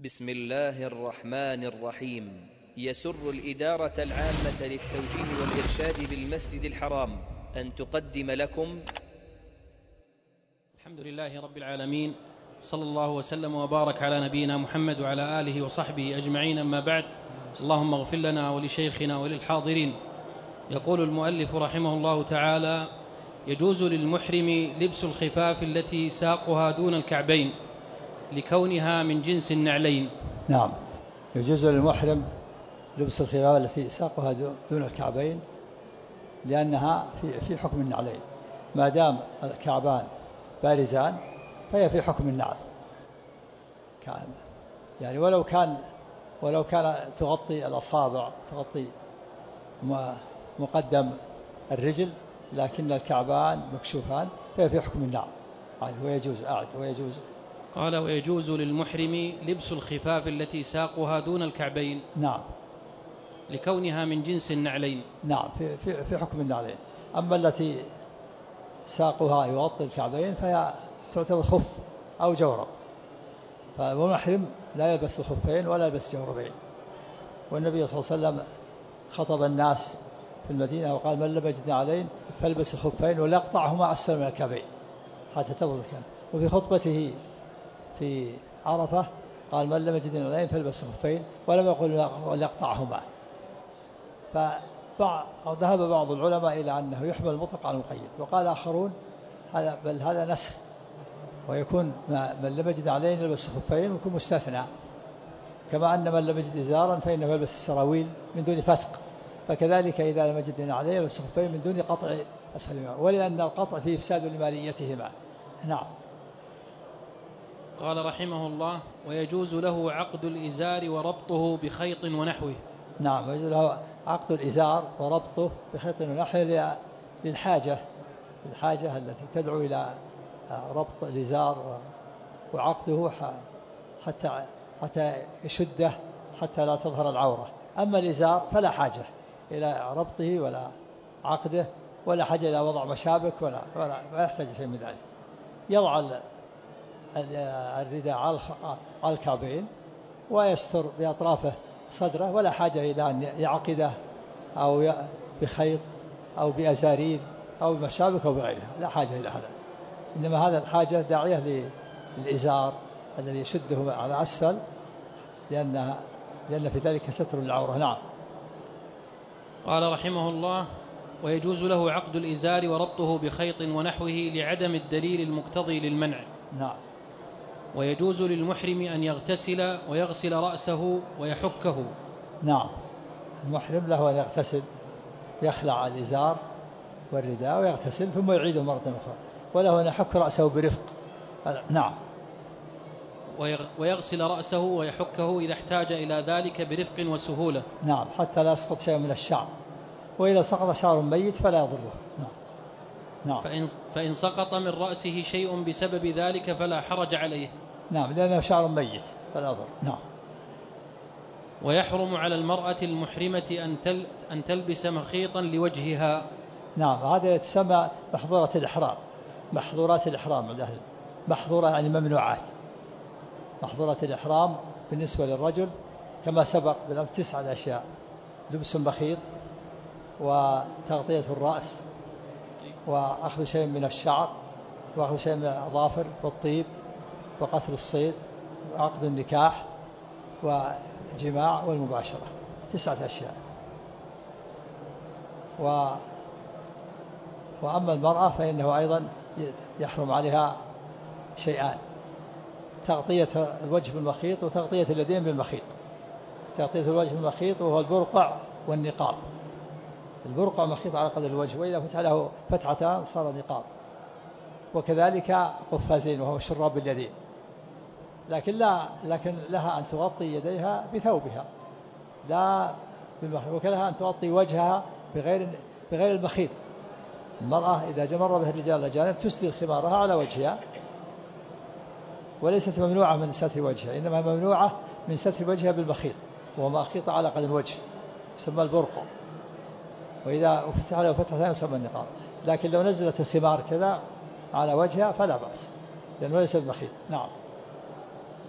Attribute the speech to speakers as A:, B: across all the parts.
A: بسم الله الرحمن الرحيم. يسر الإدارة العامة للتوجيه والإرشاد بالمسجد الحرام أن تقدم لكم.
B: الحمد لله رب العالمين. صلى الله وسلم وبارك على نبينا محمد وعلى آله وصحبه أجمعين. أما بعد اللهم اغفر لنا ولشيخنا وللحاضرين. يقول المؤلف رحمه الله تعالى يجوز للمحرم لبس الخفاف التي ساقها دون الكعبين. لكونها من جنس النعلين.
C: نعم. يجوز للمحرم لبس الخفاف التي ساقها دون الكعبين لأنها في في حكم النعلين. ما دام الكعبان بارزان فهي في حكم النعل. كان يعني ولو كان ولو كان تغطي الأصابع تغطي مقدم الرجل لكن الكعبان مكشوفان فهي في حكم النعل. ويجوز أعد ويجوز
B: قال ويجوز للمحرم لبس الخفاف التي ساقها دون الكعبين.
C: نعم.
B: لكونها من جنس النعلين.
C: نعم في, في, في حكم النعلين. أما التي ساقها يغطي الكعبين فهي تعتبر خف أو جورب فالمحرم لا يلبس الخفين ولا يلبس جوربين والنبي صلى الله عليه وسلم خطب الناس في المدينة وقال من لم يجد فالبس الخفين وليقطعهما أسفل من الكعبين. حتى تبرز وفي خطبته في عرفة قال من لم يجد علين فالبس الخفين ولم يقل وليقطعهما. فذهب بعض العلماء إلى أنه يحمل المطلق على المقيد وقال آخرون هذا بل هذا نسخ ويكون من لم يجد عليه يلبس خفين ويكون مستثنى. كما أن من لم يجد إزارا فإنه يلبس السراويل من دون فتق فكذلك إذا لم يجد عليه يلبس خفين من دون قطع أسفلهما ولأن القطع فيه إفساد لماليتهما. نعم.
B: قال رحمه الله ويجوز له عقد الإزار وربطه بخيط ونحوه.
C: نعم ويجوز له عقد الإزار وربطه بخيط ونحوه للحاجة الحاجة التي تدعو إلى ربط الإزار وعقده حتى حتى يشده حتى لا تظهر العورة. أما الإزار فلا حاجة إلى ربطه ولا عقده ولا حاجة إلى وضع مشابك ولا ولا ما يحتاج شيء من ذلك. يضع الرداء على الكعبين ويستر بأطرافه صدره ولا حاجة إلى أن يعقده أو بخيط أو بأزارير أو بمشابك أو بغيرها لا حاجة إلى هذا. إنما هذا الحاجة داعية للإزار الذي يشده على أسفل لأن لأن في ذلك ستر العورة. نعم.
B: قال رحمه الله ويجوز له عقد الإزار وربطه بخيط ونحوه لعدم الدليل المقتضي للمنع.
C: نعم.
B: ويجوز للمحرم أن يغتسل ويغسل رأسه ويحكه.
C: نعم. المحرم له أن يغتسل يخلع الإزار والرداء ويغتسل ثم يعيده مرة أخرى وله أن يحك رأسه برفق. نعم.
B: ويغسل رأسه ويحكه إذا احتاج إلى ذلك برفق وسهولة.
C: نعم. حتى لا يسقط شيء من الشعر. وإذا سقط شعر ميت فلا يضره. نعم.
B: نعم. فإن, فإن سقط من رأسه شيء بسبب ذلك فلا حرج عليه.
C: نعم لأنه شعر ميت فلا يضر نعم.
B: ويحرم على المرأة المحرمة أن, تل أن تلبس مخيطا لوجهها.
C: نعم هذا تسمى محظورة الإحرام محظورات الإحرام عند أهل محظورة يعني ممنوعات. محظورات الإحرام بالنسبة للرجل كما سبق بالأمس تسعة أشياء لبس المخيط وتغطية الرأس وأخذ شيء من الشعر وأخذ شيء من الأظافر والطيب. وقتل الصيد وعقد النكاح وجماع والمباشرة. تسعة أشياء. و وأما المرأة فإنه أيضا يحرم عليها شيئان. تغطية الوجه بالمخيط وتغطية اليدين بالمخيط. تغطية الوجه بالمخيط وهو البرقع والنقاب. البرقع مخيط على قدر الوجه وإذا فتح له فتحتان صار نقاب. وكذلك قفازين وهو شراب اليدين لكن لا لكن لها أن تغطي يديها بثوبها. لا بالمخيط وكلها أن تغطي وجهها بغير بغير المخيط. المرأة إذا مر بها الرجال الأجانب تسدل خمارها على وجهها وليست ممنوعة من ستر وجهها إنما ممنوعة من ستر وجهها بالمخيط وهو مخيط على قدر الوجه يسمى البرقع وإذا فتح له فتحة ثانية يسمى النقاب لكن لو نزلت الخمار كذا على وجهها فلا بأس لأنه ليس بمخيط. نعم.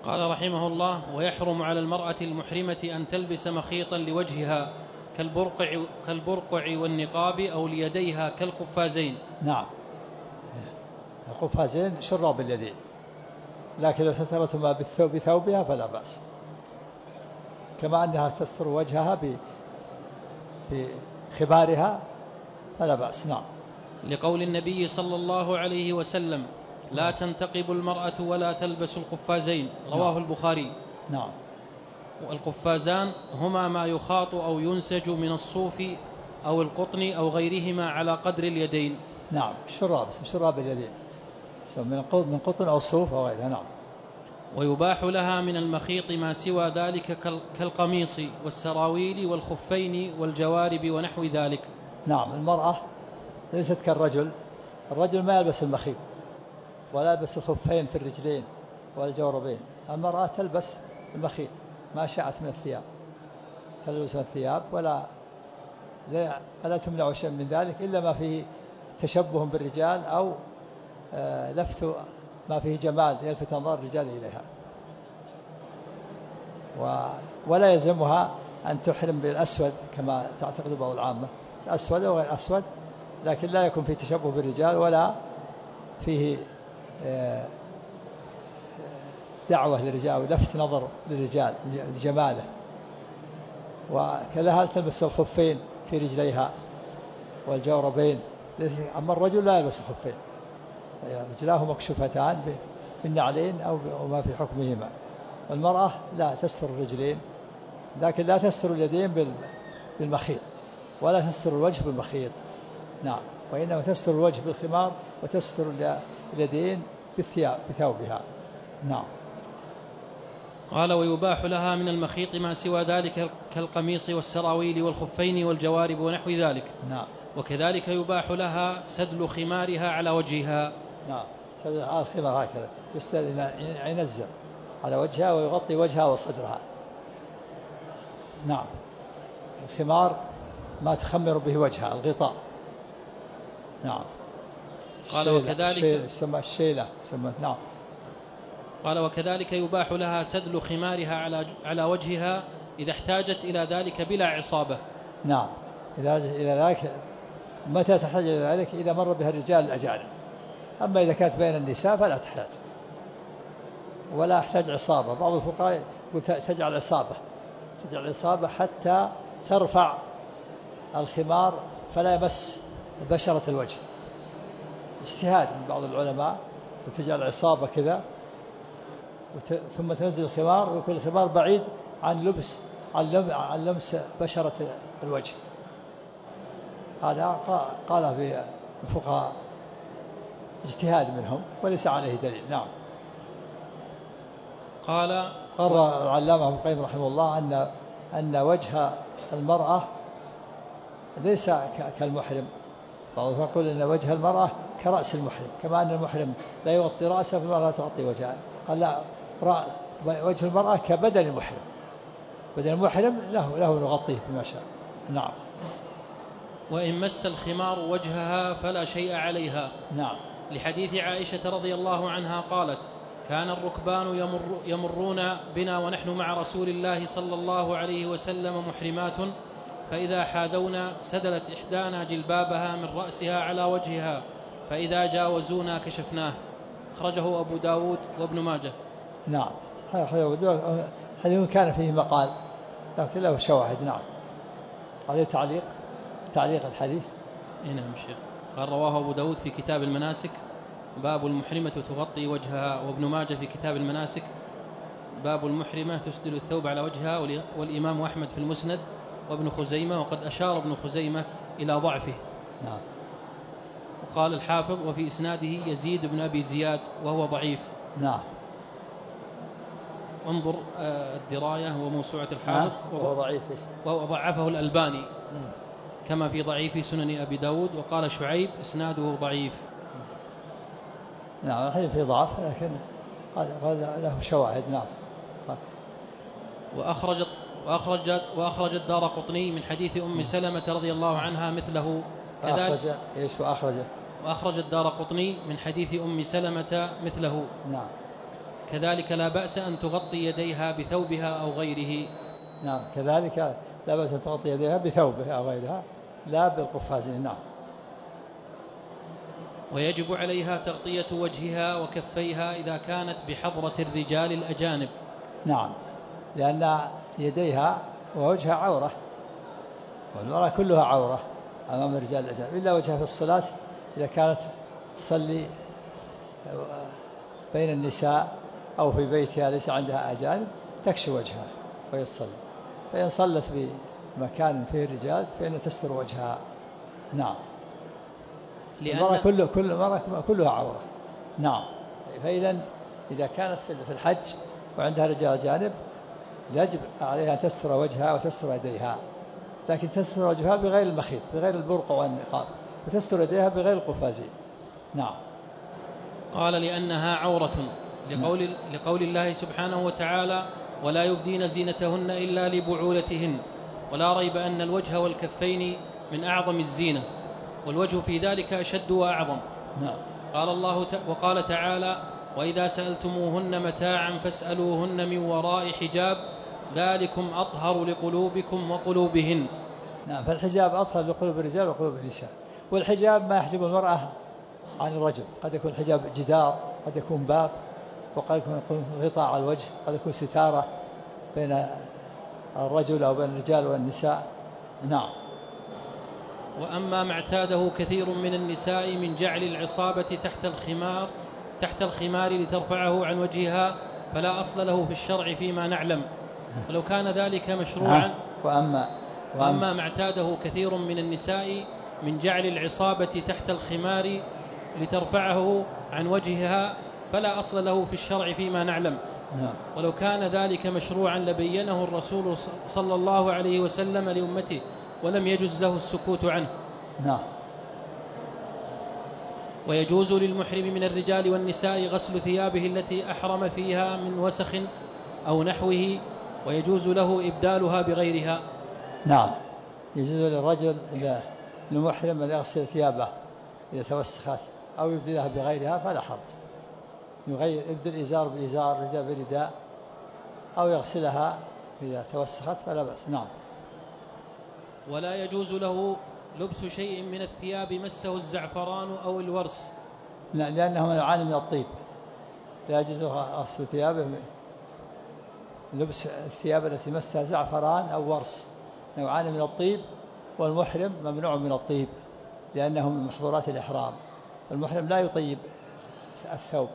B: قال رحمه الله ويحرم على المرأة المحرمة أن تلبس مخيطا لوجهها كالبرقع, كالبرقع والنقاب أو ليديها كالقفازين.
C: نعم. القفازين شراب اليدين. لكن لو سترتهما بالثوب بثوبها فلا بأس. كما أنها تستر وجهها بخبارها فلا بأس. نعم.
B: لقول النبي صلى الله عليه وسلم لا تنتقب المرأة ولا تلبس القفازين. رواه نعم. البخاري.
C: نعم.
B: والقفازان هما ما يخاط أو ينسج من الصوف أو القطن أو غيرهما على قدر اليدين.
C: نعم. شراب شراب اليدين. من من قطن أو صوف أو غيرها. نعم.
B: ويباح لها من المخيط ما سوى ذلك كالقميص والسراويل والخفين والجوارب ونحو ذلك.
C: نعم. المرأة ليست كالرجل. الرجل ما يلبس المخيط. ولا يلبس الخفين في الرجلين والجوربين. المرأة تلبس المخيط ما شاءت من الثياب. تلبس من الثياب ولا لا تمنع شيء من ذلك إلا ما فيه تشبه بالرجال أو آه، لفت ما فيه جمال يلفت أنظار الرجال إليها. ولا يلزمها أن تحرم بالأسود كما تعتقد بعض العامة. أسود أو غير أسود لكن لا يكون فيه تشبه بالرجال ولا فيه دعوة للرجال ولفت نظر للرجال لجماله. وكذا هل تلبس الخفين في رجليها والجوربين؟ أما الرجل لا يلبس الخفين. رجلاه مكشوفتان بالنعلين أو ما في حكمهما. والمرأة لا تستر الرجلين لكن لا تستر اليدين بالمخيط ولا تستر الوجه بالمخيط. نعم وإنما تستر الوجه بالخمار وتستر اليدين بالثياب بثوبها. نعم.
B: قال ويباح لها من المخيط ما سوى ذلك كالقميص والسراويل والخفين والجوارب ونحو ذلك.
C: نعم.
B: وكذلك يباح لها سدل خمارها على وجهها.
C: نعم. سدل على الخمار هكذا. يستدل ينزل على وجهها ويغطي وجهها وصدرها. نعم. الخمار ما تخمر به وجهها الغطاء. نعم.
B: قال وكذلك
C: يسمى الشيلة يسمى نعم.
B: قال وكذلك يباح لها سدل خمارها على على وجهها إذا احتاجت إلى ذلك بلا عصابة.
C: نعم. إذا إلى ذلك متى تحتاج إلى ذلك؟ إذا مر بها الرجال الأجانب. أما إذا كانت بين النساء فلا تحتاج. ولا احتاج عصابة. بعض الفقهاء يقول تجعل عصابة. تجعل عصابة حتى ترفع الخمار فلا يمس بشرة الوجه. اجتهاد من بعض العلماء وتجعل عصابة كذا ثم تنزل الخمار ويكون الخمار بعيد عن لبس عن لمس بشرة الوجه. هذا قال في الفقهاء اجتهاد منهم وليس عليه دليل. نعم.
B: قال
C: قرر العلامة ابن القيم رحمه الله أن أن وجه المرأة ليس كالمحرم. بعضهم يقول أن وجه المرأة كرأس المحرم كما أن المحرم لا يغطي رأسه فالمرأة لا تغطي وجهها قال لا وجه المرأة كبدن المحرم. بدن المحرم له له نغطيه بما شاء. نعم.
B: وإن مس الخمار وجهها فلا شيء عليها.
C: نعم.
B: لحديث عائشة رضي الله عنها قالت كان الركبان يمر يمرون بنا ونحن مع رسول الله صلى الله عليه وسلم محرمات فإذا حاذونا سدلت إحدانا جلبابها من رأسها على وجهها. فإذا جاوزونا كشفناه. أخرجه أبو داود وابن ماجه.
C: نعم. حديث كان فيه مقال. لكن له شواهد نعم. هذا تعليق تعليق الحديث.
B: نعم شيخ. قال رواه أبو داود في كتاب المناسك. باب المحرمة تغطي وجهها وابن ماجه في كتاب المناسك. باب المحرمة تسدل الثوب على وجهها والإمام أحمد في المسند. وابن خزيمة وقد أشار ابن خزيمة إلى ضعفه.
C: نعم.
B: وقال الحافظ وفي إسناده يزيد بن أبي زياد وهو ضعيف.
C: نعم.
B: انظر آه، الدراية وموسوعة الحافظ.
C: نعم. وهو ضعيف
B: وهو ضعفه الألباني. كما في ضعيف سنن أبي داود. وقال شعيب إسناده ضعيف.
C: نعم الحديث في ضعف لكن هذا له شواهد. نعم.
B: وأخرجت وأخرجت وأخرج الدار قطني من حديث أم سلمة رضي الله عنها مثله.
C: أخرج إيش وأخرج.
B: وأخرج الدار قطني من حديث أم سلمة مثله.
C: نعم.
B: كذلك لا بأس أن تغطي يديها بثوبها أو غيره.
C: نعم. كذلك لا بأس أن تغطي يديها بثوبها أو غيرها. لا بالقفازين نعم.
B: ويجب عليها تغطية وجهها وكفيها إذا كانت بحضرة الرجال الأجانب.
C: نعم. لأن يديها ووجهها عورة. والمرأة كلها عورة. أمام الرجال الأجانب إلا وجهها في الصلاة إذا كانت تصلي بين النساء أو في بيتها ليس عندها أجانب تكشف وجهها ويصلي فإن صلت في مكان فيه الرجال فإن تستر وجهها. نعم. لأن المرأة كل كل المرأة كلها عورة. نعم. فإذا إذا كانت في الحج وعندها رجال أجانب يجب عليها أن تستر وجهها وتستر يديها. لكن تستر وجهها بغير المخيط بغير البرقع والنقاب وتستر يديها بغير القفازين نعم
B: قال لأنها عورة لقول, نعم. لقول الله سبحانه وتعالى ولا يبدين زينتهن إلا لبعولتهن ولا ريب أن الوجه والكفين من أعظم الزينة والوجه في ذلك أشد وأعظم نعم. قال الله ت... وقال تعالى وإذا سألتموهن متاعا فاسألوهن من وراء حجاب ذلكم أطهر لقلوبكم وقلوبهن.
C: نعم فالحجاب أطهر لقلوب الرجال وقلوب النساء. والحجاب ما يحجب المرأة عن الرجل. قد يكون حجاب جدار قد يكون باب وقد يكون غطاء على الوجه قد يكون ستارة بين الرجل أو بين الرجال والنساء. نعم.
B: وأما ما اعتاده كثير من النساء من جعل العصابة تحت الخمار تحت الخمار لترفعه عن وجهها فلا أصل له في الشرع فيما نعلم. ولو كان ذلك مشروعا
C: وأما
B: وأما ما اعتاده كثير من النساء من جعل العصابة تحت الخمار لترفعه عن وجهها فلا أصل له في الشرع فيما نعلم. نعم. ولو كان ذلك مشروعا لبينه الرسول صلى الله عليه وسلم لأمته ولم يجز له السكوت عنه.
C: نعم.
B: ويجوز للمحرم من الرجال والنساء غسل ثيابه التي أحرم فيها من وسخ أو نحوه ويجوز له إبدالها بغيرها.
C: نعم. يجوز للرجل المحرم أن يغسل ثيابه إذا توسخت أو يبدلها بغيرها فلا حرج. يغير يبدل إزار بإزار رداء برداء أو يغسلها إذا توسخت فلا بأس. نعم.
B: ولا يجوز له لبس شيء من الثياب مسه الزعفران أو الورس.
C: لا لأنه يعاني من الطيب. لا يجوز غسل ثيابه لبس الثياب التي مسها زعفران أو ورس يعاني من الطيب والمحرم ممنوع من الطيب لأنه من محظورات الإحرام. المحرم لا يطيب الثوب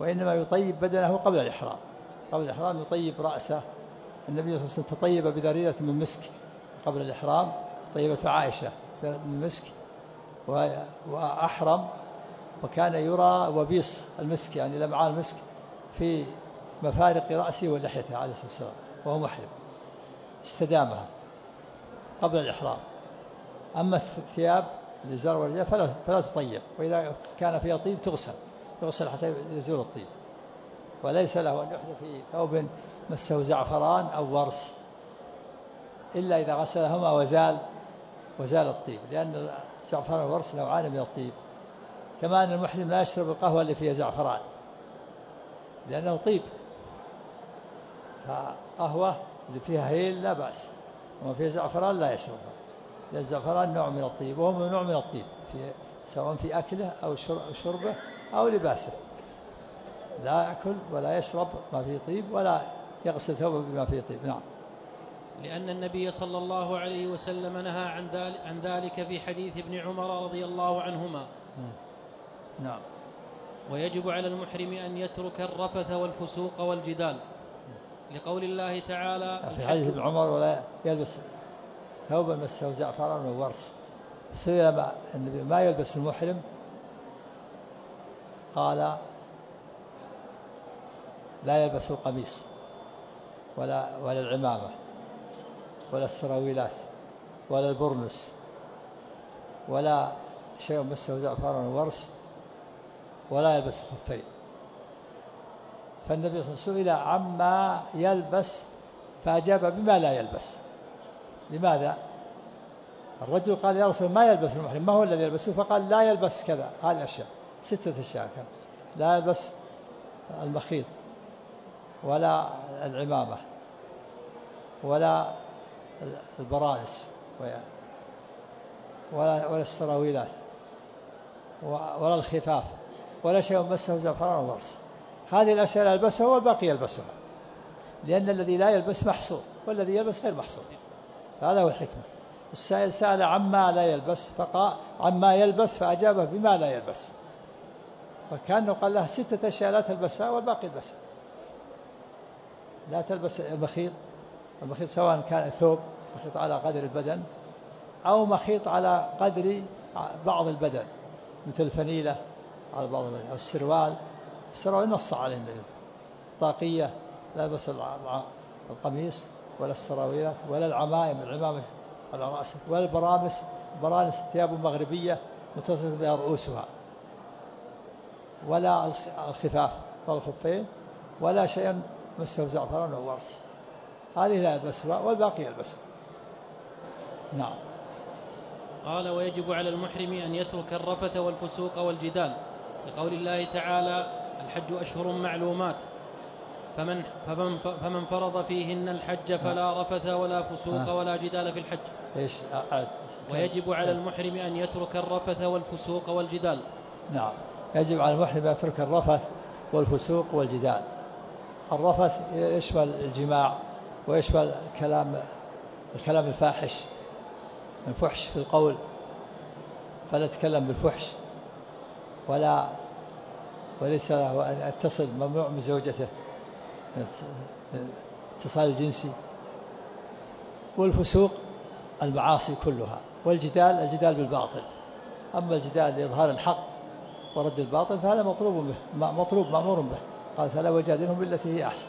C: وإنما يطيب بدنه قبل الإحرام. قبل الإحرام يطيب رأسه. النبي صلى الله عليه وسلم تطيب بذريرة من مسك قبل الإحرام طيبة عائشة من مسك وأحرم وكان يرى وبيص المسك يعني لمعان المسك في مفارق رأسه ولحيته عليه الصلاة والسلام وهو محرم. استدامها قبل الإحرام. أما الثياب الإزار والرداء فلا, فلا تطيب وإذا كان فيها طيب تغسل تغسل حتى يزول الطيب. وليس له أن يحدث في ثوب مسه زعفران أو ورس إلا إذا غسلهما وزال وزال الطيب لأن الزعفران والورس نوعان من الطيب. كما أن المحرم لا يشرب القهوة اللي فيها زعفران لأنه طيب. فقهوة اللي فيها هيل لا بأس. وما فيها زعفران لا يشربها لأن الزعفران نوع من الطيب وهو نوع من الطيب في سواء في أكله أو شربه أو لباسه. لا يأكل ولا يشرب ما فيه طيب ولا يغسل ثوبه بما فيه طيب. نعم.
B: لأن النبي صلى الله عليه وسلم نهى عن ذلك, عن ذلك في حديث ابن عمر رضي الله عنهما.
C: نعم.
B: ويجب على المحرم أن يترك الرفث والفسوق والجدال. لقول الله تعالى
C: في حديث ابن عمر ولا يلبس ثوبا مسه زعفران وورس سئل النبي ما يلبس المحرم. قال لا يلبس القميص ولا ولا العمامة ولا السراويلات ولا البرنس ولا شيء مسه زعفران وورس ولا يلبس الخفين فالنبي صلى الله عليه وسلم سئل عما يلبس فأجاب بما لا يلبس. لماذا؟ الرجل قال يا رسول ما يلبس المحرم؟ ما هو الذي يلبسه؟ فقال لا يلبس كذا. هذه الأشياء. ستة أشياء لا يلبس المخيط ولا العمامة ولا البرانس ولا ولا السراويلات ولا الخفاف ولا شيء مسه زعفران وورس هذه لا يلبسها والباقي يلبسها. لأن الذي لا يلبس محصور والذي يلبس غير محصور. هذا هو الحكمة. السائل سأل عما لا يلبس فقال عما يلبس فأجابه بما لا يلبس. فكأنه قال له ستة أشياء لا تلبسها والباقي يلبسها. لا تلبس المخيط. المخيط سواء كان ثوب مخيط على قدر البدن أو مخيط على قدر بعض البدن مثل الفنيلة على بعض البدن أو السروال. السروال نص عليه النبي الطاقية لا يلبس القميص ولا السراويلات ولا العمائم العمامة على رأسه ولا البرامس. برانس ثياب مغربية متصلة بها رؤوسها. ولا الخفاف ولا الخفين ولا شيء مسه زعفران أو ورس. هذه لا يلبسها والباقي يلبسها. نعم.
B: قال ويجب على المحرم أن يترك الرفث والفسوق والجدال. لقول الله تعالى الحج أشهر معلومات فمن فمن فمن فرض فيهن الحج فلا رفث ولا فسوق ولا جدال في الحج.
C: إيش؟
B: ويجب على المحرم أن يترك الرفث والفسوق والجدال.
C: نعم، يجب على المحرم أن يترك الرفث والفسوق والجدال. الرفث يشمل الجماع ويشمل الكلام الكلام الفاحش الفحش في القول فلا يتكلم بالفحش ولا وليس له أن يتصل ممنوع من زوجته. الاتصال الجنسي والفسوق المعاصي كلها. والجدال الجدال بالباطل. أما الجدال لإظهار الحق ورد الباطل فهذا مطلوب به مطلوب مأمور به. قال فلا وجادلهم بالتي هي أحسن.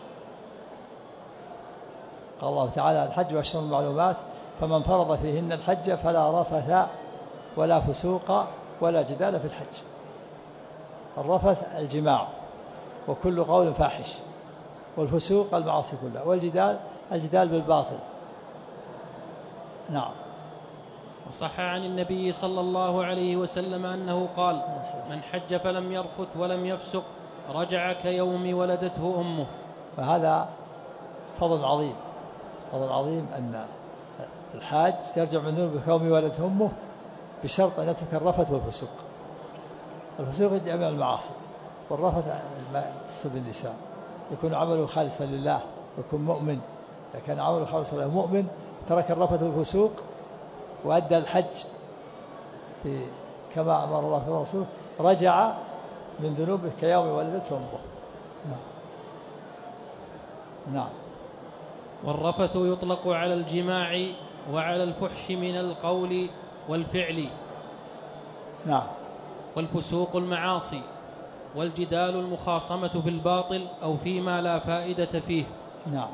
C: قال الله تعالى الحج وأشهر المعلومات فمن فرض فيهن الحج فلا رفث ولا فسوق ولا جدال في الحج. الرفث الجماع وكل قول فاحش والفسوق المعاصي كلها والجدال الجدال بالباطل. نعم.
B: وصح عن النبي صلى الله عليه وسلم أنه قال من حج فلم يرفث ولم يفسق رجع كيوم ولدته أمه.
C: فهذا فضل عظيم. فضل عظيم أن الحاج يرجع من ذنوبه كيوم ولدته أمه بشرط أن يترك الرفث والفسوق. الفسوق جميع المعاصي والرفث تصب النساء يكون عمله خالصا لله يكون مؤمن. إذا كان عمله خالصا لله مؤمن ترك الرفث والفسوق وأدى الحج كما أمر الله في الرسول رجع من ذنوبه كيوم ولدته أمه نعم. نعم.
B: والرفث يطلق على الجماع وعلى الفحش من القول والفعل.
C: نعم.
B: والفسوق المعاصي والجدال المخاصمة في الباطل أو فيما لا فائدة فيه.
C: نعم.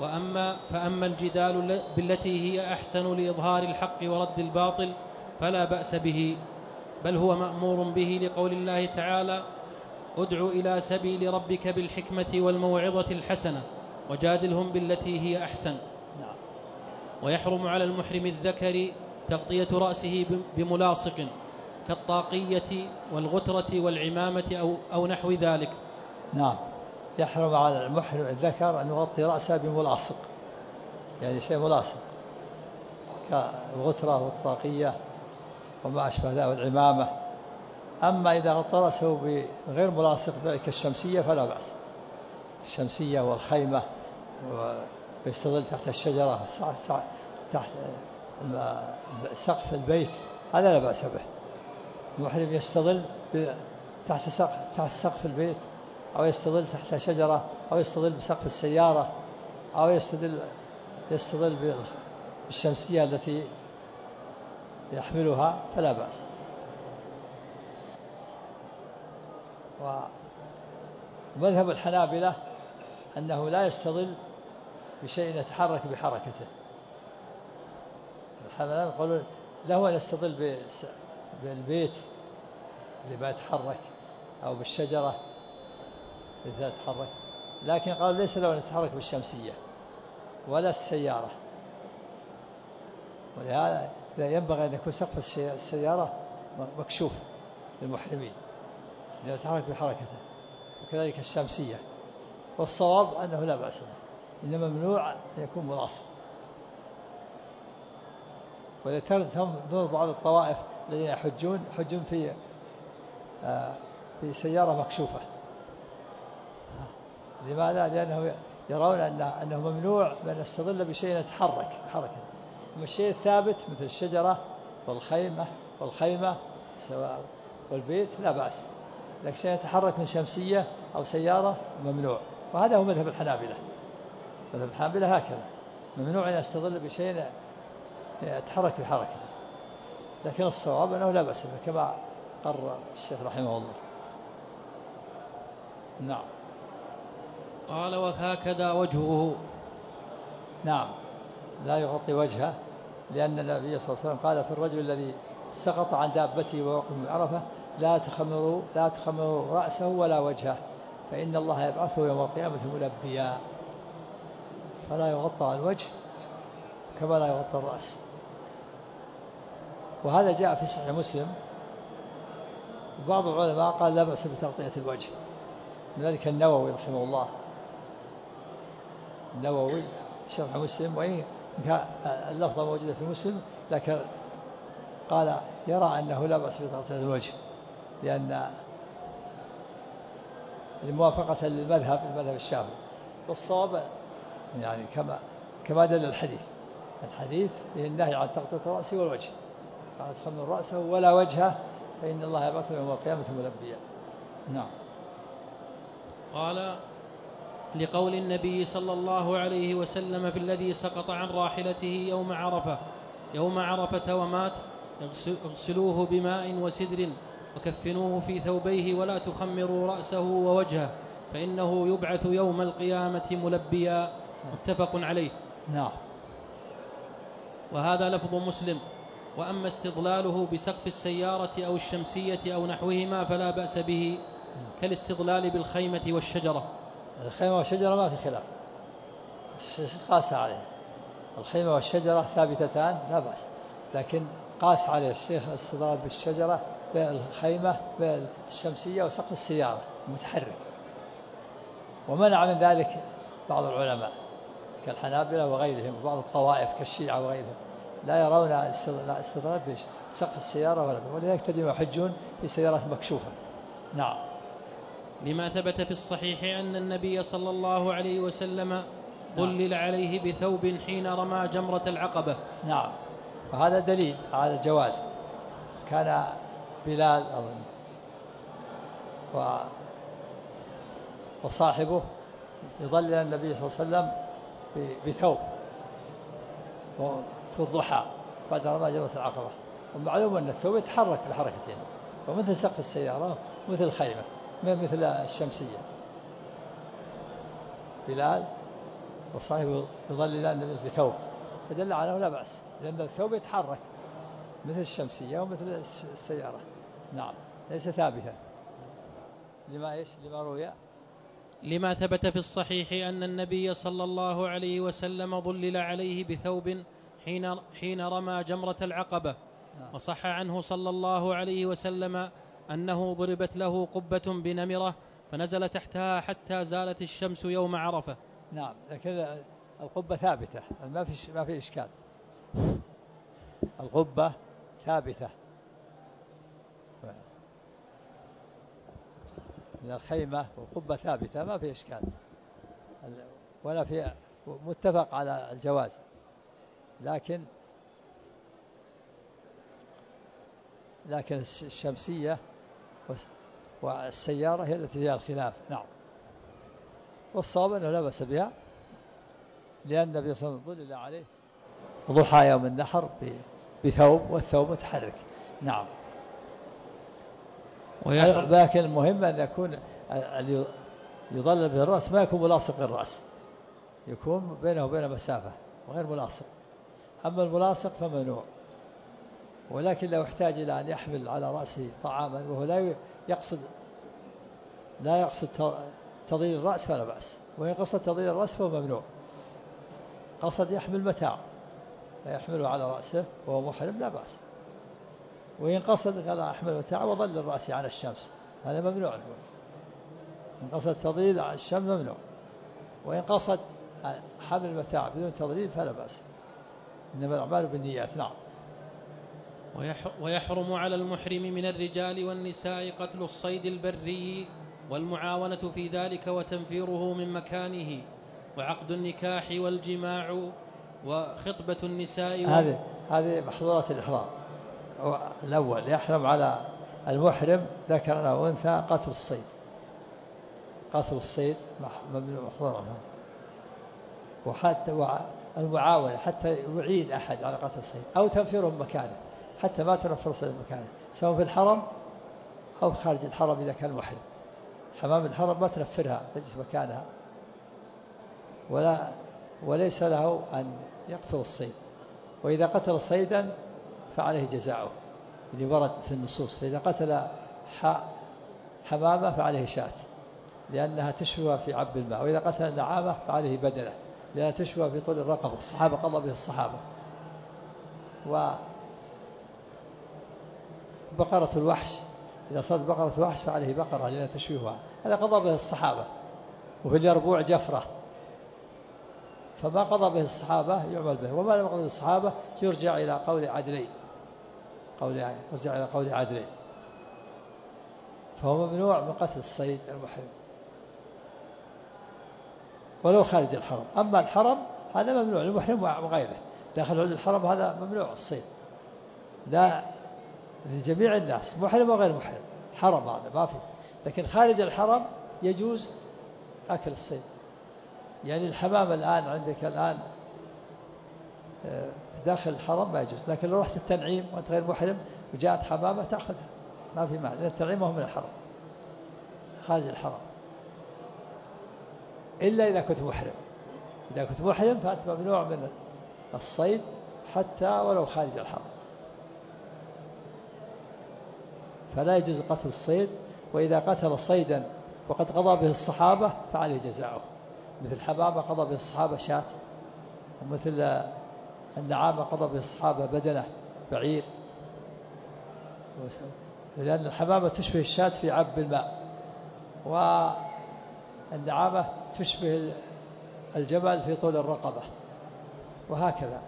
B: وأما فأما الجدال بالتي هي أحسن لإظهار الحق ورد الباطل فلا بأس به بل هو مأمور به لقول الله تعالى ادع إلى سبيل ربك بالحكمة والموعظة الحسنة وجادلهم بالتي هي أحسن.
C: نعم.
B: ويحرم على المحرم الذكر تغطية رأسه بملاصق. كالطاقية والغترة والعمامة أو, أو نحو ذلك.
C: نعم. يحرم على المحرم الذكر أن يغطي رأسه بملاصق. يعني شيء ملاصق. كالغترة والطاقية وما أشبه ذلك والعمامة. أما إذا غطى رأسه بغير ملاصق كالشمسية فلا بأس. الشمسية والخيمة ويستظل تحت الشجرة تحت سقف البيت هذا لا بأس به. المحرم يستظل تحت سقف تحت سقف البيت أو يستظل تحت شجرة أو يستظل بسقف السيارة أو يستظل يستظل بالشمسية التي يحملها فلا بأس. ومذهب الحنابلة أنه لا يستظل بشيء يتحرك بحركته. الحنابلة يقولون له أن يستظل بالبيت اللي ما يتحرك أو بالشجرة اللي تتحرك لكن قال ليس له أن يتحرك بالشمسية ولا السيارة. ولهذا ينبغي أن يكون سقف السيارة مكشوف للمحرمين يتحرك بحركته وكذلك الشمسية. والصواب أنه لا بأس به إنما ممنوع أن يكون ملاصق ولتنظر بعض الطوائف الذين يحجون يحجون في آه، في سيارة مكشوفة. لماذا؟ لأنهم يرون أن أنه ممنوع بأن يستظل بشيء يتحرك حركة أما الشيء الثابت مثل الشجرة والخيمة والخيمة سواء والبيت لا بأس. لكن شيء يتحرك من شمسية أو سيارة ممنوع. وهذا هو مذهب الحنابلة. مذهب الحنابلة هكذا. ممنوع أن يستظل بشيء يتحرك بحركة. لكن الصواب أنه لا بأس به كما قرر الشيخ رحمه الله. نعم.
B: قال وهكذا وجهه.
C: نعم. لا يغطي وجهه لأن النبي صلى الله عليه وسلم قال في الرجل الذي سقط عن دابته ووقف من عرفة لا تخمروا لا تخمروا رأسه ولا وجهه فإن الله يبعثه يوم القيامة ملبيا. فلا يغطى الوجه كما لا يغطى الرأس. وهذا جاء في صحيح مسلم. بعض العلماء قال لا بأس بتغطية الوجه. من ذلك النووي رحمه الله. النووي شرح مسلم وإن كان اللفظة موجودة في مسلم لكن قال يرى أنه لا بأس بتغطية الوجه لأن موافقة للمذهب المذهب الشافعي. والصواب يعني كما كما دل الحديث. الحديث فيه النهي عن تغطية الرأس والوجه. قال تخمر رأسه ولا وجهه فإن الله يبعثه يوم القيامة ملبيا نعم.
B: قال لقول النبي صلى الله عليه وسلم في الذي سقط عن راحلته يوم عرفة يوم عرفة ومات اغسلوه بماء وسدر وكفنوه في ثوبيه ولا تخمروا رأسه ووجهه فإنه يبعث يوم القيامة ملبيا. متفق عليه.
C: نعم.
B: وهذا لفظ مسلم. وأما استضلاله بسقف السيارة أو الشمسية أو نحوهما فلا بأس به كالاستضلال بالخيمة والشجرة.
C: الخيمة والشجرة ما في خلاف. قاس عليه. الخيمة والشجرة ثابتتان لا بأس. لكن قاس عليه الشيخ الاستضلال بالشجرة بالخيمة بالشمسية وسقف السيارة المتحرك ومنع من ذلك بعض العلماء كالحنابلة وغيرهم وبعض الطوائف كالشيعة وغيرهم. لا يرون استضراب بسقف السيارة ولا ولذلك تجد يحجون في سيارات مكشوفة. نعم.
B: لما ثبت في الصحيح أن النبي صلى الله عليه وسلم ظلل نعم. عليه بثوب حين رمى جمرة العقبة.
C: نعم. وهذا دليل على الجواز كان بلال أظن. و وصاحبه يظلل النبي صلى الله عليه وسلم بثوب. في الضحى بعد رمى جمرة العقبة. ومعلوم أن الثوب يتحرك بحركتين ومثل سقف السيارة مثل الخيمة مثل الشمسية. بلال وصاحبه يظللان النبي بثوب. فدل على أنه لا بأس لأن الثوب يتحرك. مثل الشمسية ومثل السيارة. نعم ليس ثابتا. لما إيش؟ لما روي.
B: لما ثبت في الصحيح أن النبي صلى الله عليه وسلم ظلل عليه بثوب حين حين رمى جمرة العقبة. نعم. وصح عنه صلى الله عليه وسلم أنه ضربت له قبة بنمرة فنزل تحتها حتى زالت الشمس يوم عرفة.
C: نعم. لكن القبة ثابتة. ما في ما في إشكال. القبة ثابتة. من الخيمة والقبة ثابتة. ما في إشكال. ولا في متفق على الجواز. لكن لكن الشمسية والسيارة هي التي فيها الخلاف. نعم. والصواب أنه لا بأس بها لأن النبي صلى الله عليه وسلم ظلل عليه ضحى يوم النحر بثوب والثوب متحرك. نعم. لكن المهم أن يكون يظلل به الرأس ما يكون ملاصق للرأس يكون بينه وبين مسافة وغير ملاصق. أما الملاصق فممنوع ولكن لو احتاج إلى أن يحمل على رأسه طعاما وهو لا يقصد لا يقصد تضيير الرأس فلا بأس. وإن قصد تضيير الرأس فهو ممنوع. قصد يحمل متاع. فيحمله على رأسه وهو محرم لا بأس. وإن قصد قال أحمل متاع وظل الرأس على الشمس. هذا ممنوع. إن قصد تضليل الشم ممنوع. وإن قصد حمل المتاع بدون تضليل فلا بأس. إنما الأعمال بالنيات نعم.
B: ويحرم على المحرم من الرجال والنساء قتل الصيد البري والمعاونة في ذلك وتنفيره من مكانه وعقد النكاح والجماع وخطبة النساء
C: هذه هذه محظورات الإحرام. الأول يحرم على المحرم ذكر أو أنثى قتل الصيد. قتل الصيد ممنوع محظور وحتى المعاونة حتى يعين أحد على قتل الصيد أو تنفيره من مكانه حتى ما تنفر الصيد مكانه سواء في الحرم أو خارج الحرم إذا كان محرم. حمام الحرم ما تنفرها تجلس مكانها. ولا وليس له أن يقتل الصيد وإذا قتل صيدا فعليه جزاؤه اللي ورد في النصوص. فإذا قتل حمامة فعليه شاة لأنها تشوى في عب الماء وإذا قتل نعامة فعليه بدنة. لأنها تشوى في طول الرقبة الصحابة قضى به الصحابة. و بقرة الوحش إذا صاد بقرة الوحش فعليه بقرة لأنها تشويها هذا قضى به الصحابة. وفي اليربوع جفرة. فما قضى به الصحابة يعمل به. وما لم يقضى به الصحابة يرجع إلى قول عدلين قول يرجع إلى قول عدلين فهو ممنوع من قتل الصيد المحرم. ولو خارج الحرم. أما الحرم هذا ممنوع للمحرم وغيره. داخل الحرم هذا ممنوع الصيد. لا لجميع الناس محرم وغير محرم. حرم هذا ما في. لكن خارج الحرم يجوز أكل الصيد. يعني الحمام الآن عندك الآن آه، داخل الحرم ما يجوز. لكن لو رحت التنعيم وأنت غير محرم وجاءت حمامة تأخذها. ما في معنى التنعيم هو من الحرم. خارج الحرم. إلا إذا كنت محرم. إذا كنت محرم فأنت ممنوع من الصيد حتى ولو خارج الحرم. فلا يجوز قتل الصيد وإذا قتل صيدا وقد قضى به الصحابة فعليه جزاؤه. مثل حمامة قضى به الصحابة شاة ومثل النعامة قضى به الصحابة بدنة بعير. لأن الحمامة تشبه الشاة في عب الماء والنعامة تشبه الجمل في طول الرقبة وهكذا.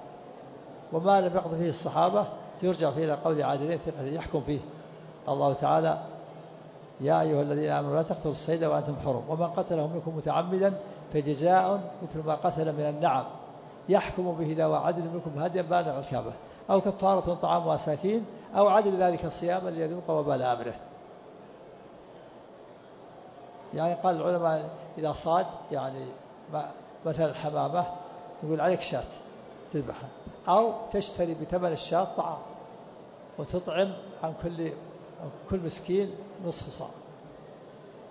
C: وما لم يقضي فيه الصحابة يرجع فيه إلى قول عادلين يحكم فيه. الله تعالى يا أيها الذين آمنوا لا تقتلوا الصيد وأنتم حرم ومن قتله منكم متعمدا فجزاء مثل ما قتل من النعم. يحكم به ذوى عدل منكم هديا بالغ الكعبة أو كفارة طعام مساكين أو عدل ذلك صياما ليذوق وبال أمره. يعني قال العلماء إذا صاد يعني مثلا الحمامة يقول عليك شاة تذبحها. أو تشتري بثمن الشاة طعام وتطعم عن كل عن كل مسكين نصف صاع.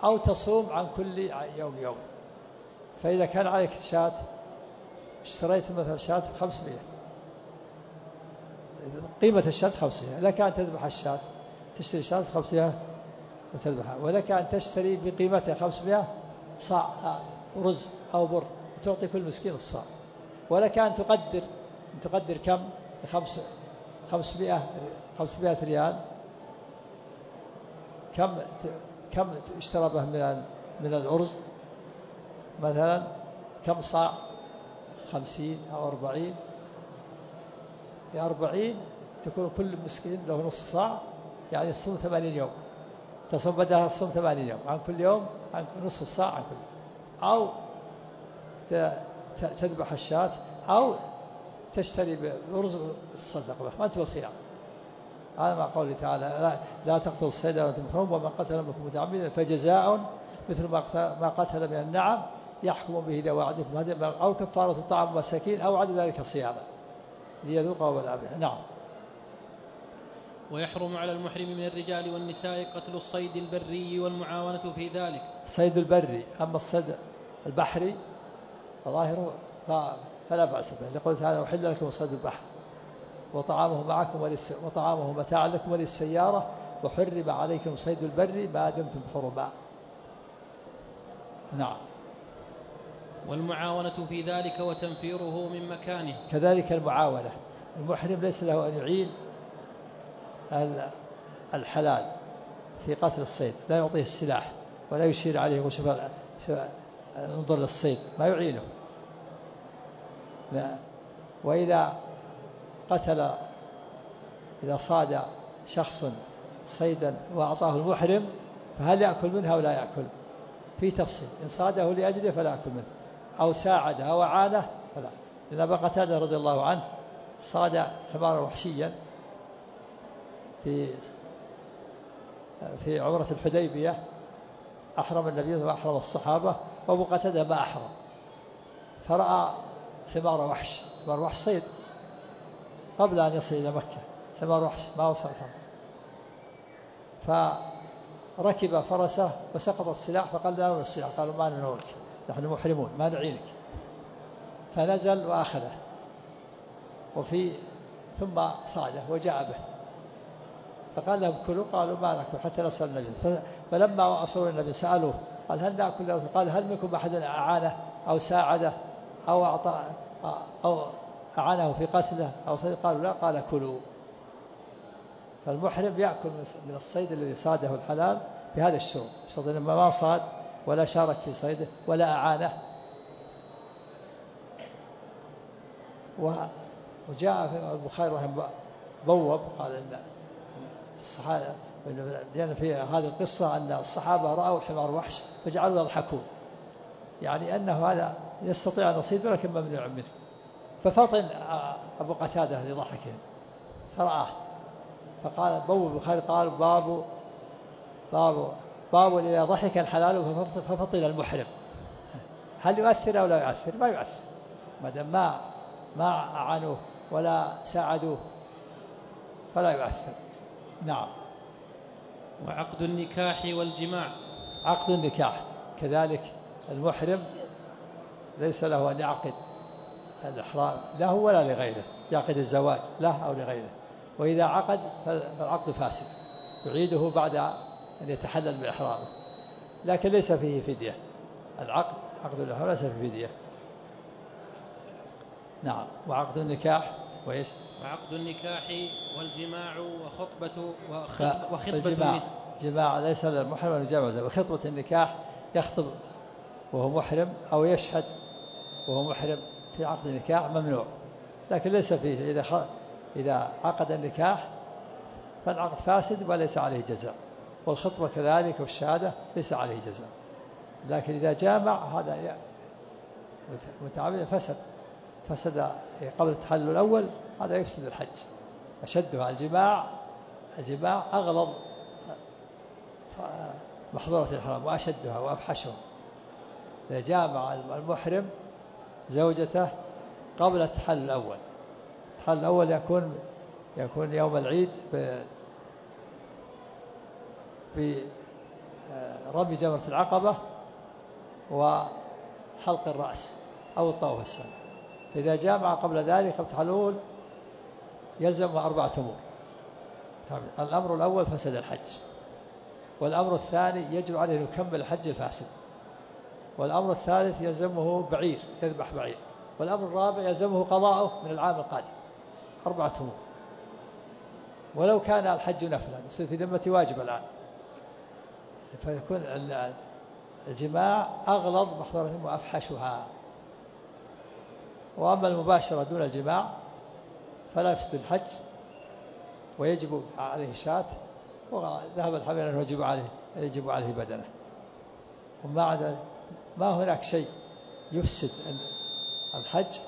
C: أو تصوم عن كل يوم يوم. فإذا كان عليك شاة اشتريت مثلا شاة بخمسمائة قيمة الشاة خمسمائة لك أن تذبح الشاة تشتري شاة خمسمائة وتذبحها. ولك أن تشتري بقيمتها خمسمائة صاع رز أو بر وتعطي كل مسكين الصاع. ولك أن تقدر تقدر كم؟ خمس خمسمائة خمسمائة ريال. كم كم اشترى به من من الأرز؟ مثلا كم صاع؟ خمسين أو أربعين. في أربعين تكون كل مسكين له نصف صاع يعني تصوم ثمانين يوم. تصوم بدها تصوم ثمانين يوم. عن كل يوم عن نصف الصاع عن كل أو تذبح الشاة أو تشتري بالأرز وتصدق به ما أنت بالخيار هذا مع قوله تعالى لا, لا تقتلوا الصيد وأنتم حرم ومن قتل منكم متعمدا فجزاء مثل ما قتل من النعم يحكم به ذوى عدل. أو كفارة طعام مساكين أو عدل ذلك صياما. ليذوق وبال نعم.
B: ويحرم على المحرم من الرجال والنساء قتل الصيد البري والمعاونة في ذلك.
C: الصيد البري أما الصيد البحري فظاهره فلا بأس به. لقول تعالى أحل لكم صيد البحر وطعامه معكم ولس وطعامه متاعا لكم وللسيارة وحرم عليكم صيد البر ما دمتم حرما. نعم.
B: والمعاونة في ذلك وتنفيره من مكانه.
C: كذلك المعاونة. المحرم ليس له أن يعين الحلال في قتل الصيد لا يعطيه السلاح ولا يشير عليه يقول شوف انظر للصيد ما يعينه. لا. وإذا قتل إذا صاد شخص صيدا وأعطاه المحرم فهل يأكل منها ولا يأكل؟ في تفصيل. إن صاده لأجله فلا يأكل منه. أو ساعده أو أعانه فلا. لأن أبا قتادة رضي الله عنه صاد حمارا وحشيا في في عمرة الحديبية أحرم النبي وأحرم الصحابة وأبو قتادة ما أحرم. فرأى حمار وحش حمار وحش صيد قبل أن يصل إلى مكة. حمار وحش ما وصل الحرم فركب فرسه وسقط السلاح فقال لا السلاح؟ قالوا ما ننولك نحن محرمون ما نعينك. فنزل وأخذه. وفي ثم صاده وجاء به. فقال لهم كلوا قالوا ما ناكل حتى نسأل النبي. فلما وصلوا النبي سألوه قال هل نأكل قال هل منكم أحد أعانه أو ساعده أو أعطى أو أعانه في قتله أو صيد؟ قالوا لا. قال كلوا. فالمحرم يأكل من الصيد الذي صاده الحلال بهذا الشرب شرط ما صاد ولا شارك في صيده ولا أعانه. وجاء في البخاري رحمه بوب قال إن لأن في هذه القصة أن الصحابة رأوا حمار وحش فجعلوا يضحكون. يعني أنه هذا يستطيع أن يصيد ولكن ممنوع منه. ففطن أبو قتادة لضحكه فرآه فقال بوب البخاري قال باب باب باب إذا ضحك الحلال ففطن المحرم. هل يؤثر أو لا يؤثر؟ ما يؤثر. ما دام ما ما أعانوه ولا ساعدوه فلا يؤثر. نعم.
B: وعقد النكاح والجماع.
C: عقد النكاح. كذلك المحرم ليس له أن يعقد الإحرام له ولا لغيره يعقد الزواج له أو لغيره. وإذا عقد فالعقد فاسد يعيده بعد أن يتحلل بإحرامه. لكن ليس فيه فدية. العقد عقد الإحرام ليس فيه فدية. نعم. وعقد النكاح وإيش؟
B: وعقد النكاح والجماع وخطبة
C: وخطبة الجماع جماع ليس للمحرم أن يجامع وخطبة النكاح يخطب وهو محرم أو يشهد وهو محرم في عقد النكاح ممنوع. لكن ليس فيه. إذا إذا عقد النكاح فالعقد فاسد وليس عليه جزاء. والخطبة كذلك والشهادة ليس عليه جزاء. لكن إذا جامع هذا متعمد فسد. فسد قبل التحلل الأول هذا يفسد الحج. أشدها الجماع الجماع أغلظ محظورة الحرام وأشدها وأفحشها. إذا جامع المحرم زوجته قبل التحلل الأول. التحلل الأول يكون يكون يوم العيد برمي جمرة العقبة وحلق الرأس أو الطواف السنة. فإذا جامع قبل ذلك التحلل يلزم أربعة أمور. الأمر الأول فسد الحج. والأمر الثاني يجب عليه أن يكمل الحج الفاسد. والأمر الثالث يلزمه بعير يذبح بعير. والأمر الرابع يلزمه قضاءه من العام القادم. أربعة أمور. ولو كان الحج نفلا يصير في ذمة واجب الآن. فيكون الجماع أغلظ محظورة وأفحشها. وأما المباشرة دون الجماع فلا يفسد الحج ويجب عليه شاة وذهب الحمل أنه يجب عليه يجب عليه بدنه. وما عدا ما هناك شيء يفسد الحج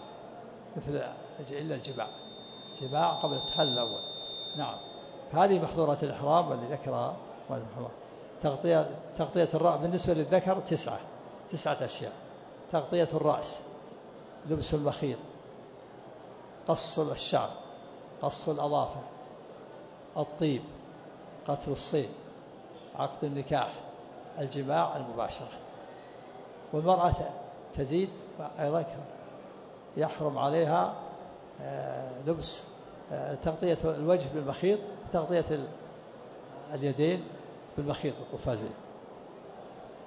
C: مثل إلا الجماع. جماع قبل التحلل الأول. نعم. هذه محظورات الإحرام واللي ذكرها تغطية تغطية الرأس بالنسبة للذكر تسعة. تسعة أشياء. تغطية الرأس. لبس المخيط قص الشعر قص الأظافر الطيب قتل الصيد عقد النكاح الجماع المباشرة. والمرأة تزيد أيضا يحرم عليها آه، لبس آه، تغطية الوجه بالمخيط تغطية اليدين بالمخيط القفازين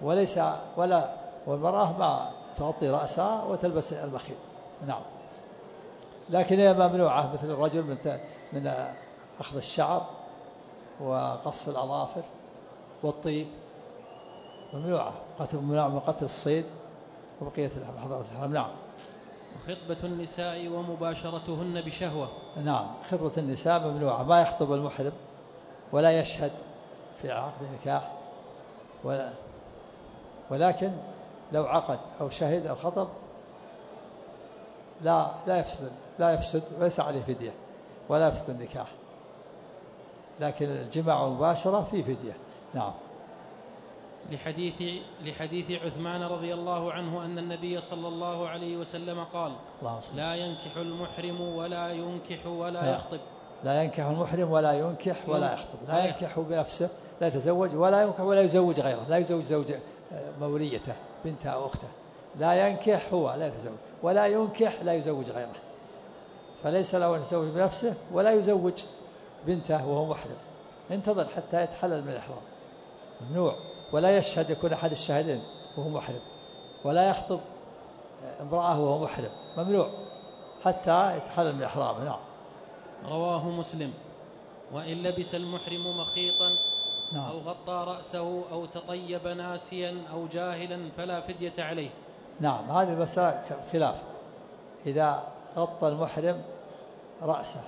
C: وليس ولا والمرأة ما تغطي رأسها وتلبس المخيط نعم. لكن هي ممنوعة مثل الرجل من من أخذ الشعر وقص الأظافر والطيب. ممنوعة. قتل ممنوع من قتل الصيد وبقية محظورات الحرام نعم.
B: وخطبة النساء ومباشرتهن بشهوة.
C: نعم. خطبة النساء ممنوعة. ما يخطب المحرم ولا يشهد في عقد النكاح ولا ولكن لو عقد أو شهد أو خطب لا لا يفسد لا يفسد وليس عليه فدية ولا يفسد النكاح لكن الجماع والمباشرة في فدية نعم
B: لحديث لحديث عثمان رضي الله عنه أن النبي صلى الله عليه وسلم قال لا ينكح المحرم ولا ينكح ولا
C: لا.
B: يخطب
C: لا ينكح المحرم ولا ينكح ولا. يخطب
B: لا.
C: ينكح بنفسه لا يتزوج ولا ينكح ولا يزوج غيره لا يزوج زوج موليته بنته أو أخته لا ينكح هو لا يتزوج. ولا ينكح لا يزوج غيره. فليس له أن يتزوج بنفسه ولا يزوج بنته وهو محرم. انتظر حتى يتحلل من الإحرام. ممنوع. ولا يشهد يكون أحد الشاهدين وهو محرم. ولا يخطب امرأة وهو محرم. ممنوع. حتى يتحلل من إحرامه نعم.
B: رواه مسلم. وإن لبس المحرم مخيطا
C: نعم.
B: أو غطى رأسه أو تطيب ناسيا أو جاهلا فلا فدية عليه.
C: نعم هذه المسألة خلاف. إذا غطى المحرم رأسه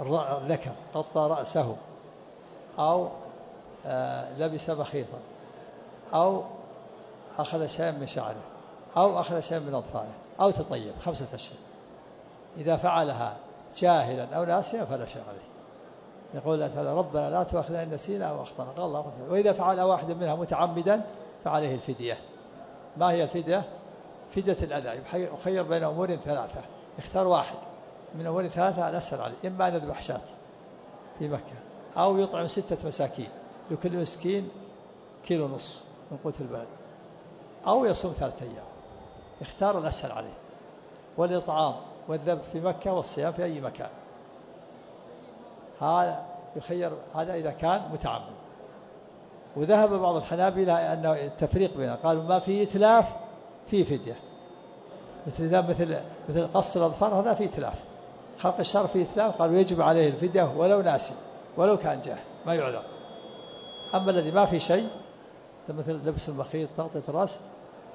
C: الذكر غطى رأسه أو آه، لبس مخيطا أو أخذ شيئا من شعره أو أخذ شيئا من أظفاره أو تطيب خمسة أشياء. إذا فعلها جاهلا أو ناسيا فلا شيء عليه. يقول الله تعالى ربنا لا تؤاخذنا إن نسينا أو أخطأنا؟ قال الله تعالى وإذا فعل واحد منها متعمدا فعليه الفدية. ما هي الفدية؟ فدية الأذى يخير بين أمور ثلاثة. اختار واحد. من أمور ثلاثة الأسهل عليه. إما أن يذبح شاة في مكة أو يطعم ستة مساكين. لكل مسكين كيلو نص من قوت البلد. أو يصوم ثلاثة أيام. اختار الأسهل عليه. والإطعام والذبح في مكة والصيام في أي مكان. هذا يخير هذا إذا كان متعمد. وذهب بعض الحنابلة أنه التفريق بينه قالوا ما فيه إتلاف فيه فدية. مثل مثل مثل قص الأظفار هذا فيه إتلاف. خلق الشر فيه إتلاف قالوا يجب عليه الفدية ولو ناسي ولو كان جاهل ما يعذر أما الذي ما في شيء مثل لبس المخيط تغطية الرأس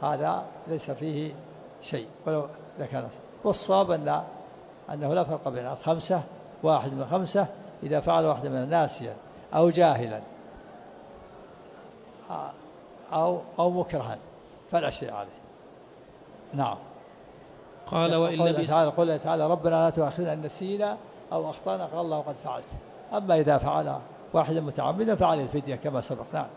C: هذا ليس فيه شيء ولو إذا كان. والصواب أن أنه لا فرق بين الخمسة واحد من الخمسة إذا فعل واحد من ناسيا أو جاهلا. أو أو مكرها. فلا شيء عليه نعم.
B: قال وإن لبس
C: تعالى قوله تعالى ربنا لا تؤاخذنا إن نسينا أو أخطأنا قال الله قد فعلت. أما إذا فعل واحدا متعمدا فعليه الفدية كما سبق. نعم.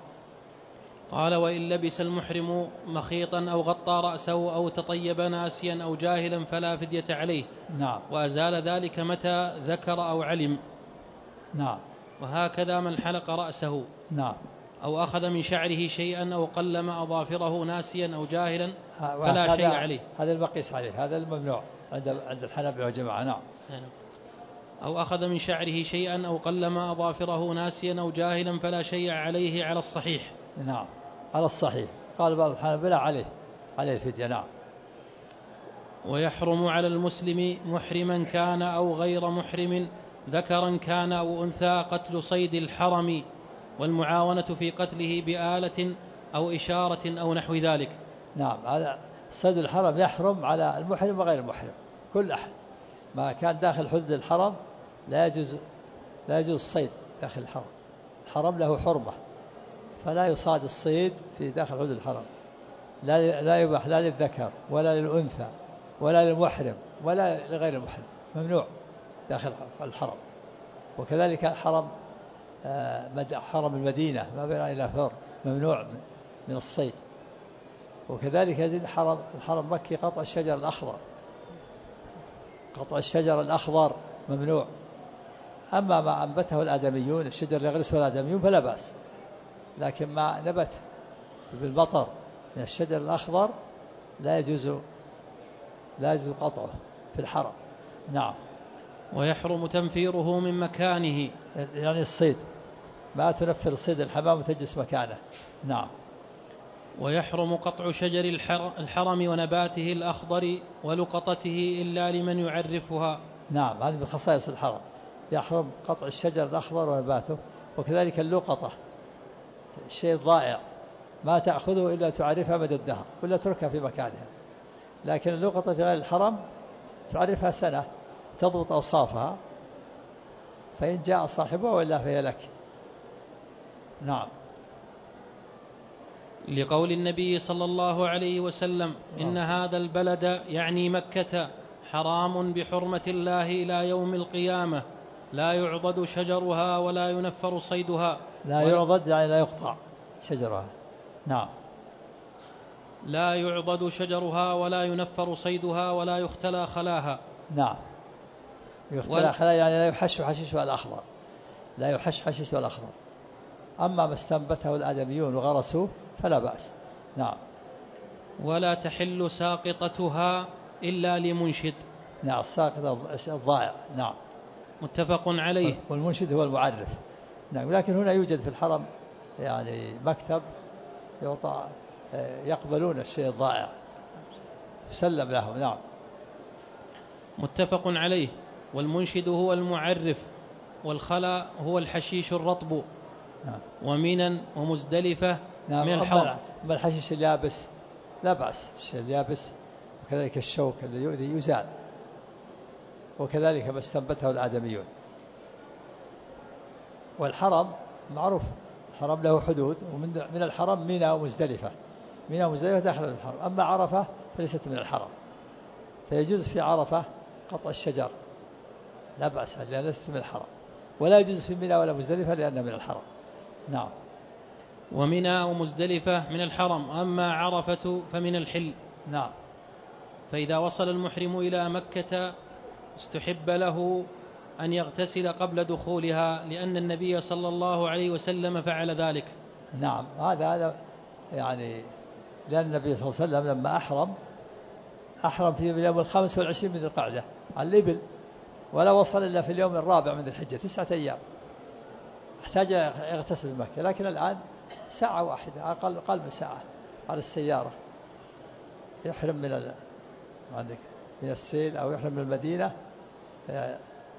B: قال وإن لبس المحرم مخيطا أو غطى رأسه أو تطيب ناسيا أو جاهلا فلا فدية عليه.
C: نعم.
B: وأزال ذلك متى ذكر أو علم.
C: نعم.
B: وهكذا من حلق رأسه.
C: نعم.
B: أو أخذ من شعره شيئا أو قلم أظافره ناسيا أو جاهلا فلا شيء عليه.
C: هذا المقيس عليه هذا الممنوع عند عند الحنابلة والجماعة. نعم.
B: أو أخذ من شعره شيئا أو قلم أظافره ناسيا أو جاهلا فلا شيء عليه على الصحيح.
C: نعم. على الصحيح. قال بعض الحنابلة عليه. عليه الفدية نعم.
B: ويحرم على المسلم محرما كان أو غير محرم ذكرا كان أو أنثى قتل صيد الحرم والمعاونة في قتله بآلة أو إشارة أو نحو ذلك.
C: نعم هذا صيد الحرم يحرم على المحرم وغير المحرم كل أحد. ما كان داخل حدود الحرم لا يجوز لا يجوز الصيد داخل الحرم. الحرم له حرمة فلا يصاد الصيد في داخل حدود الحرم. لا لا يباح لا للذكر ولا للأنثى ولا للمحرم ولا لغير المحرم ممنوع. داخل الحرم. وكذلك حرم آه، حرم المدينة ما بين إلى ثور ممنوع من- من الصيد. وكذلك يزيد حرم الحرم مكي قطع الشجر الأخضر. قطع الشجر الأخضر ممنوع. أما ما أنبته الآدميون الشجر اللي يغرسه الآدميون فلا بأس. لكن ما نبت بالمطر من الشجر الأخضر لا يجوز لا يجوز قطعه في الحرم. نعم.
B: ويحرم تنفيره من مكانه.
C: يعني الصيد. ما تنفر الصيد الحمام وتجلس مكانه. نعم.
B: ويحرم قطع شجر الحر- الحرم ونباته الأخضر ولقطته إلا لمن يعرفها.
C: نعم هذه من خصائص الحرم. يحرم قطع الشجر الأخضر ونباته وكذلك اللقطة. شيء ضائع ما تأخذه إلا تعرفها مدى الدهر ولا تركها في مكانها. لكن اللقطة في غير الحرم تعرفها سنة. تضبط أوصافها فإن جاء صاحبها وإلا فهي لك. نعم.
B: لقول النبي صلى الله عليه وسلم إن هذا البلد يعني مكة حرام بحرمة الله إلى يوم القيامة لا يعضد شجرها ولا ينفر صيدها.
C: لا يعضد يعني لا يقطع شجرها. نعم.
B: لا يعضد شجرها ولا ينفر صيدها ولا يختلى خلاها.
C: نعم. يختلى خلاها يعني لا يحش حشيشها الأخضر لا يحش حشيشها الأخضر أما ما استنبته الآدميون وغرسوه فلا بأس. نعم.
B: ولا تحل ساقطتها إلا لمنشد.
C: نعم الساقط الضائع. نعم.
B: متفق عليه.
C: والمنشد هو المعرف. نعم لكن هنا يوجد في الحرم يعني مكتب يعطى يقبلون الشيء الضائع. يسلم لهم. نعم.
B: متفق عليه. والمنشد هو المعرف والخلا هو الحشيش الرطب نعم. ومنا ومزدلفة
C: نعم من الحرم أما الحشيش اليابس لا بأس الشيء اليابس وكذلك الشوك الذي يؤذي يزال وكذلك ما استنبته الآدميون. والحرم معروف الحرم له حدود ومن من الحرم منى ومزدلفة. منى ومزدلفة داخل الحرم. أما عرفة فليست من الحرم. فيجوز في عرفة قطع الشجر. لا بأس لأنها ليست من الحرم ولا يجوز في منى ولا مزدلفة لأنها من الحرم نعم.
B: ومنى ومزدلفة من الحرم أما عرفة فمن الحل.
C: نعم.
B: فإذا وصل المحرم إلى مكة استحب له أن يغتسل قبل دخولها لأن النبي صلى الله عليه وسلم فعل ذلك.
C: نعم. هذا هذا يعني لأن النبي صلى الله عليه وسلم لما أحرم أحرم في اليوم الخامس والعشرين من القعدة على الإبل. ولا وصل إلا في اليوم الرابع من الحجة تسعة أيام. أحتاج يغتسل في مكة لكن الآن ساعة واحدة أقل أقل من ساعة على السيارة. يحرم من عندك من السيل أو يحرم من المدينة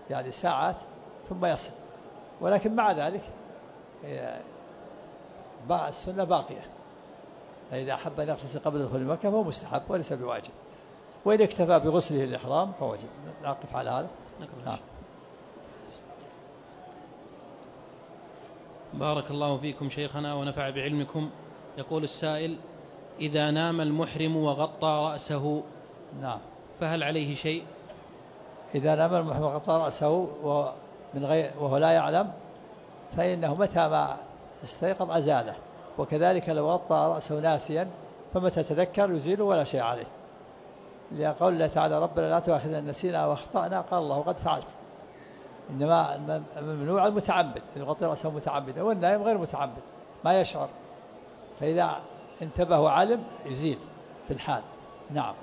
C: يعني ساعات ثم يصل. ولكن مع ذلك السنة باقية. فإذا أحب أن يغتسل قبل دخول مكة فهو مستحب وليس بواجب. وإن اكتفى بغسله الإحرام فوجب نقف على هذا. نعم
B: بارك الله فيكم شيخنا ونفع بعلمكم. يقول السائل إذا نام المحرم وغطى رأسه
C: نعم.
B: فهل عليه شيء؟
C: إذا نام المحرم وغطى رأسه ومن غير وهو لا يعلم فإنه متى ما استيقظ أزاله. وكذلك لو غطى رأسه ناسيا فمتى تذكر يزيل ولا شيء عليه. لقول الله تعالى ربنا لا تؤاخذنا نسينا واخطأنا قال الله قد فعلت. إنما الممنوع المتعمد يغطي رأسه متعمدا والنائم غير متعمد ما يشعر. فإذا انتبه وعلم يزيد في الحال. نعم.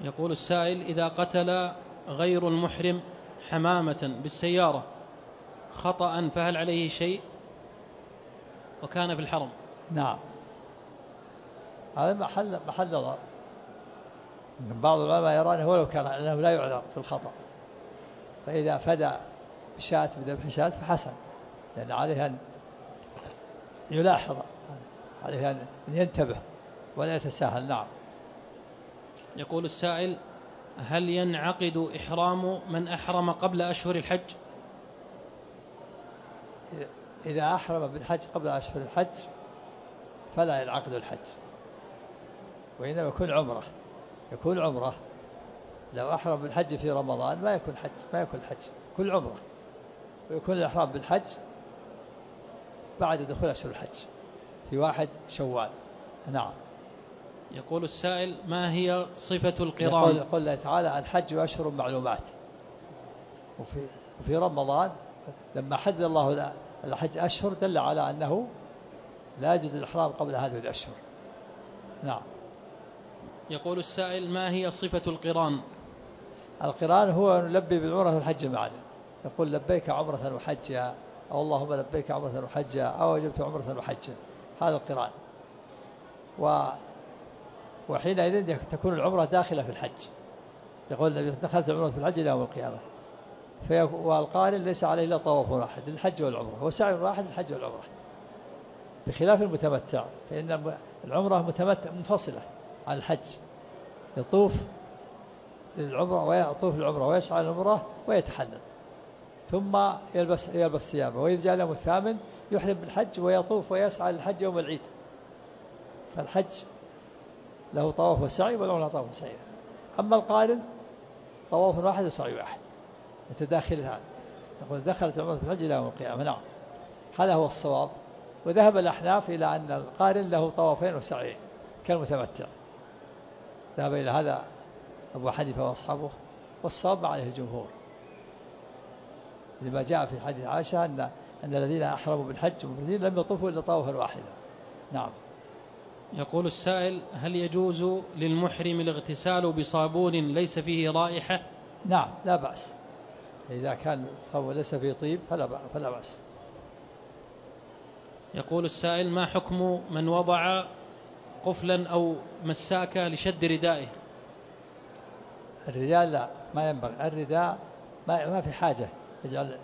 B: يقول السائل إذا قتل غير المحرم حمامة بالسيارة خطأ فهل عليه شيء؟ وكان في الحرم.
C: نعم. هذا محل محل نظر بعض العلماء يرى أنه ولو كان أنه لا يعذر في الخطأ. فإذا فدى بشاة بذبح شاة فحسن لأن عليه أن يلاحظ عليه أن ينتبه ولا يتساهل. نعم.
B: يقول السائل هل ينعقد إحرام من أحرم قبل أشهر الحج؟
C: إذا أحرم بالحج قبل أشهر الحج فلا ينعقد الحج وإنما يكون عمرة. يكون عمرة. لو أحرم بالحج في رمضان ما يكون حج ما يكون حج كل عمرة. ويكون الإحرام بالحج بعد دخول أشهر الحج في واحد شوال. نعم.
B: يقول السائل ما هي صفة القران؟
C: يقول الله تعالى الحج أشهر معلومات. وفي, وفي رمضان لما حدد الله الحج أشهر دل على أنه لا يجوز الإحرام قبل هذه الأشهر. نعم.
B: يقول السائل ما هي صفة القران؟
C: القران هو نلبي بالعمرة والحج معا يقول لبيك عمرة وحجا أو اللهم لبيك عمرة وحجا أو وجبت عمرة وحجا. هذا القران. و وحينئذ تكون العمرة داخلة في الحج. يقول النبي دخلت العمرة في الحج إلى يوم القيامة. والقارن ليس عليه إلا طواف واحد الحج والعمرة. وسعي واحد الحج والعمرة. بخلاف المتمتع فإن العمرة متمتع منفصلة. عن الحج. يطوف للعمرة ويطوف العمرة ويسعى العمرة ويتحلل. ثم يلبس يلبس ثيابه وإذا جاء اليوم الثامن يحرم بالحج ويطوف ويسعى للحج يوم العيد. فالحج له طواف وسعي والعمرة طواف وسعي. أما القارن طواف واحد وسعي واحد. متداخلان يقول دخلت عمرة الحج إلى يوم القيامة. نعم. هذا هو الصواب. وذهب الأحناف إلى أن القارن له طوافين وسعيين كالمتمتع. ذهب إلى هذا أبو حنيفة وأصحابه والصواب عليه الجمهور. لما جاء في حديث عائشة أن أن الذين أحرموا بالحج والذين لم يطوفوا إلا طوفا واحدا نعم.
B: يقول السائل هل يجوز للمحرم الاغتسال بصابون ليس فيه رائحة؟
C: نعم لا بأس. إذا كان الصابون ليس فيه طيب فلا فلا بأس.
B: يقول السائل ما حكم من وضع قفلا أو مساكة لشد ردائه؟
C: الرجال لا ما ينبغي. الرداء ما, ما في حاجة. يجعل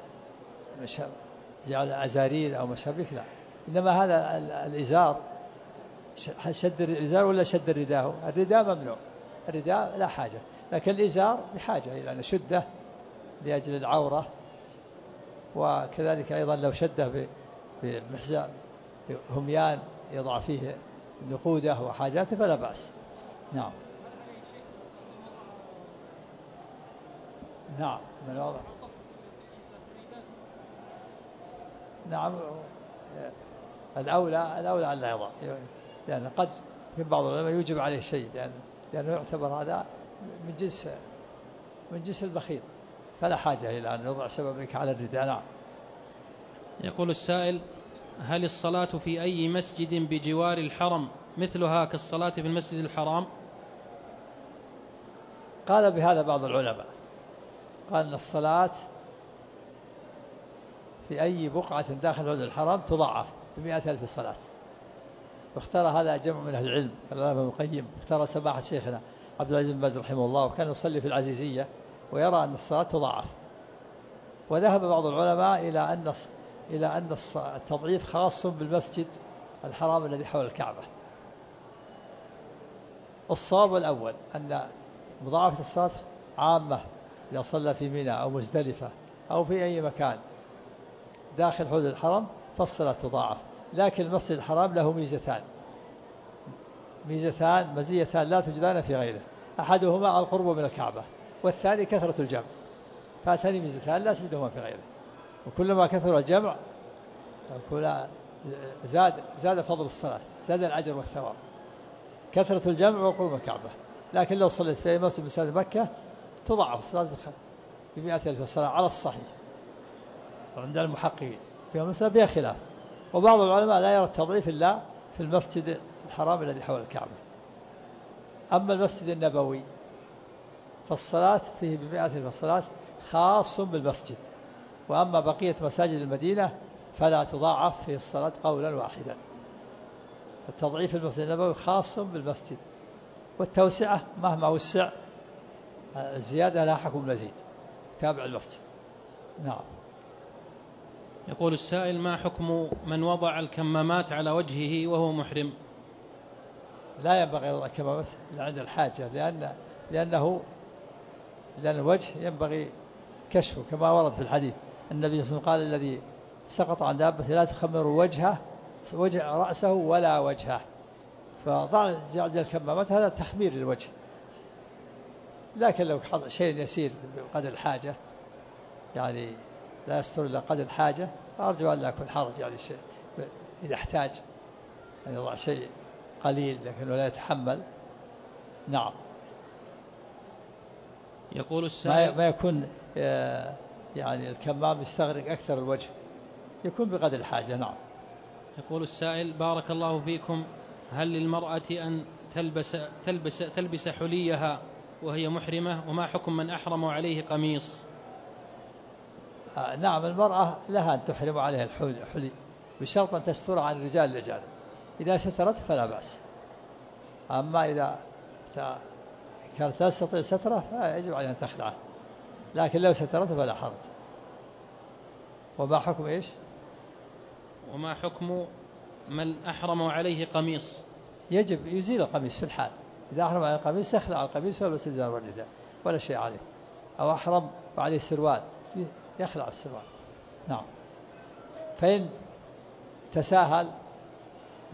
C: يجعل أزارير أو مشابك لا. إنما هذا الإزار شد الإزار ولا شد الرداء؟ الرداء ممنوع. الرداء لا حاجة. لكن الإزار بحاجة إلى أن شده لأجل العورة. وكذلك أيضا لو شده بمحزان هميان يضع فيه نقوده وحاجاته فلا بأس. نعم. نعم من نعم الأولى الأولى أن لا يضع. لأن قد في بعض العلماء يوجب عليه شيء لأن لأنه يعتبر هذا من جنس من جنس البخيل. فلا حاجة إلى أن يضع سببك على الرداء. نعم.
B: يقول السائل هل الصلاة في أي مسجد بجوار الحرم مثلها كالصلاة في المسجد الحرام؟
C: قال بهذا بعض العلماء. قال أن الصلاة في أي بقعة داخل حدود الحرم تضاعف بمئة ألف صلاة. واختار هذا جمع من أهل العلم قال ابن القيم اختار سماحة شيخنا عبد العزيز بن باز رحمه الله وكان يصلي في العزيزية ويرى أن الصلاة تضاعف. وذهب بعض العلماء إلى أن إلى أن التضعيف خاص بالمسجد الحرام الذي حول الكعبة. الصواب الأول أن مضاعفة الصلاة عامة إذا صلى في منى أو مزدلفة أو في أي مكان داخل حدود الحرم فالصلاة تضاعف. لكن المسجد الحرام له ميزتان. ميزتان مزيتان لا توجدان في غيره. أحدهما القرب من الكعبة والثاني كثرة الجمع. فاتني ميزتان لا تجدهما في غيره. وكلما كثر الجمع زاد زاد فضل الصلاة زاد الأجر والثواب. كثرة الجمع وقرب الكعبة. لكن لو صليت في مسجد مساجد مكة تضاعف الصلاة بمئة ألف صلاة على الصحيح. عند المحققين. في المسألة فيها خلاف. وبعض العلماء لا يرى التضعيف إلا في المسجد الحرام الذي حول الكعبة. أما المسجد النبوي فالصلاة فيه بمئة ألف صلاة خاص بالمسجد. وأما بقية مساجد المدينة فلا تضاعف في الصلاة قولا واحدا. التضعيف المسجد النبوي خاص بالمسجد والتوسعة مهما وسع الزيادة لا حكم مزيد تابع المسجد. نعم.
B: يقول السائل ما حكم من وضع الكمامات على وجهه وهو محرم؟
C: لا ينبغي وضع الكمامات عند الحاجة لأن لأنه لأن الوجه ينبغي كشفه كما ورد في الحديث. النبي صلى الله عليه وسلم قال الذي سقط عن دابة لا تخمر وجهه وجه رأسه ولا وجهه. فضع جعل الكمامات هذا تخمير للوجه. لكن لو شيء يسير بقدر الحاجة يعني لا يستر إلا قدر الحاجة أرجو أن لا يكون حرج يعني شيء إذا احتاج أن يضع شيء قليل لكنه لا يتحمل. نعم.
B: يقول السائل
C: ما يكون آه، يعني الكمام يستغرق أكثر الوجه. يكون بقدر الحاجة نعم.
B: يقول السائل بارك الله فيكم. هل للمرأة أن تلبس تلبس تلبس حليها وهي محرمة؟ وما حكم من أحرم عليه قميص؟
C: آه نعم المرأة لها أن تحرم عليها الحلي بشرط أن تستر عن الرجال الأجانب إذا سترت فلا بأس. أما إذا كانت لا تستطيع ستره فيجب عليها أن تخلعه. لكن لو سترته فلا حرج. وما حكم إيش؟
B: وما حكم من أحرم عليه قميص؟
C: يجب يزيل القميص في الحال. إذا أحرم على القميص يخلع القميص ويلبس الإزار والرداء ولا شيء عليه. أو أحرم وعليه سروال يخلع السروال. نعم. فإن تساهل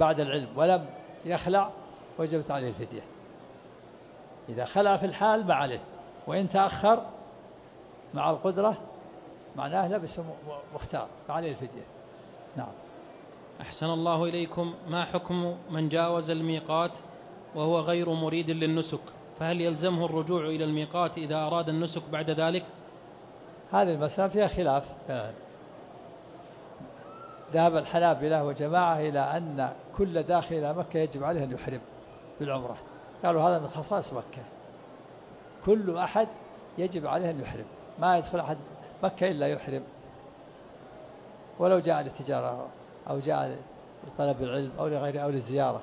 C: بعد العلم ولم يخلع وجبت عليه الفدية. إذا خلع في الحال ما عليه وإن تأخر مع القدرة معناه لبس مختار فعليه الفدية. نعم.
B: أحسن الله إليكم. ما حكم من جاوز الميقات وهو غير مريد للنسك؟ فهل يلزمه الرجوع إلى الميقات إذا أراد النسك بعد ذلك؟
C: هذه المسألة فيها خلاف. ذهب الحنابلة وجماعة إلى أن كل داخل إلى مكة يجب عليه أن يحرم بالعمرة. قالوا هذا من خصائص مكة. كل أحد يجب عليه أن يحرم. ما يدخل أحد مكة إلا يحرم. ولو جاء للتجارة أو جاء لطلب العلم أو لغيره أو للزيارة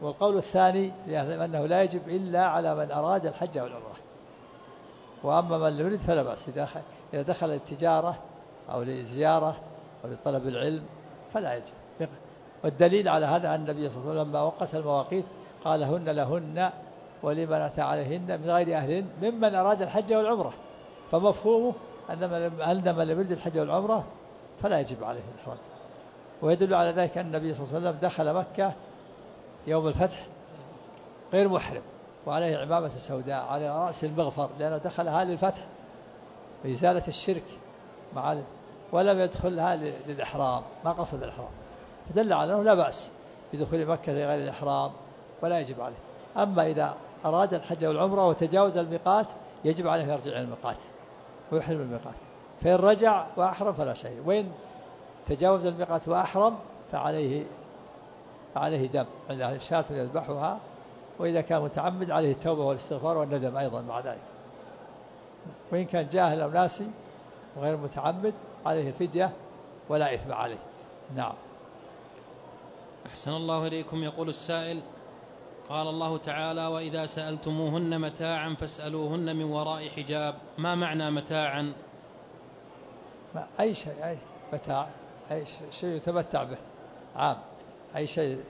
C: والقول الثاني أنه لا يجب إلا على من أراد الحج أو العمرة وأما من لم يرد فلا بأس. إذا دخل للتجارة أو لزيارة أو لطلب العلم فلا يجب. والدليل على هذا أن النبي صلى الله عليه وسلم لما وقت المواقيت قال هن لهن ولمن أتى عليهن من غير أهلهن ممن أراد الحج والعمرة. فمفهومه أن من لم يرد الحج والعمرة؟ فلا يجب عليه الإحرام ويدل على ذلك أن النبي صلى الله عليه وسلم دخل مكة يوم الفتح غير محرم وعليه عمامة سوداء على رأس المغفر لأنه دخلها للفتح وإزالة الشرك مع ولم يدخلها للإحرام ما قصد الإحرام. فدل على أنه لا بأس بدخول مكة لغير الإحرام ولا يجب عليه. أما إذا أراد الحج والعمرة وتجاوز الميقات يجب عليه يرجع إلى الميقات. ويحرم الميقات. فإن رجع وأحرم فلا شيء. وإن تجاوز الميقات وأحرم فعليه فعليه دم يعني شاة يذبحها. وإذا كان متعمد عليه التوبة والاستغفار والندم أيضا مع ذلك. وإن كان جاهل أو ناسي وغير متعمد عليه الفدية ولا إثم عليه. نعم.
B: أحسن الله إليكم. يقول السائل قال الله تعالى وإذا سألتموهن متاعا فاسألوهن من وراء حجاب. ما معنى متاعا؟
C: أي شيء أي متاع أي شيء يتمتع به عام. أي شيء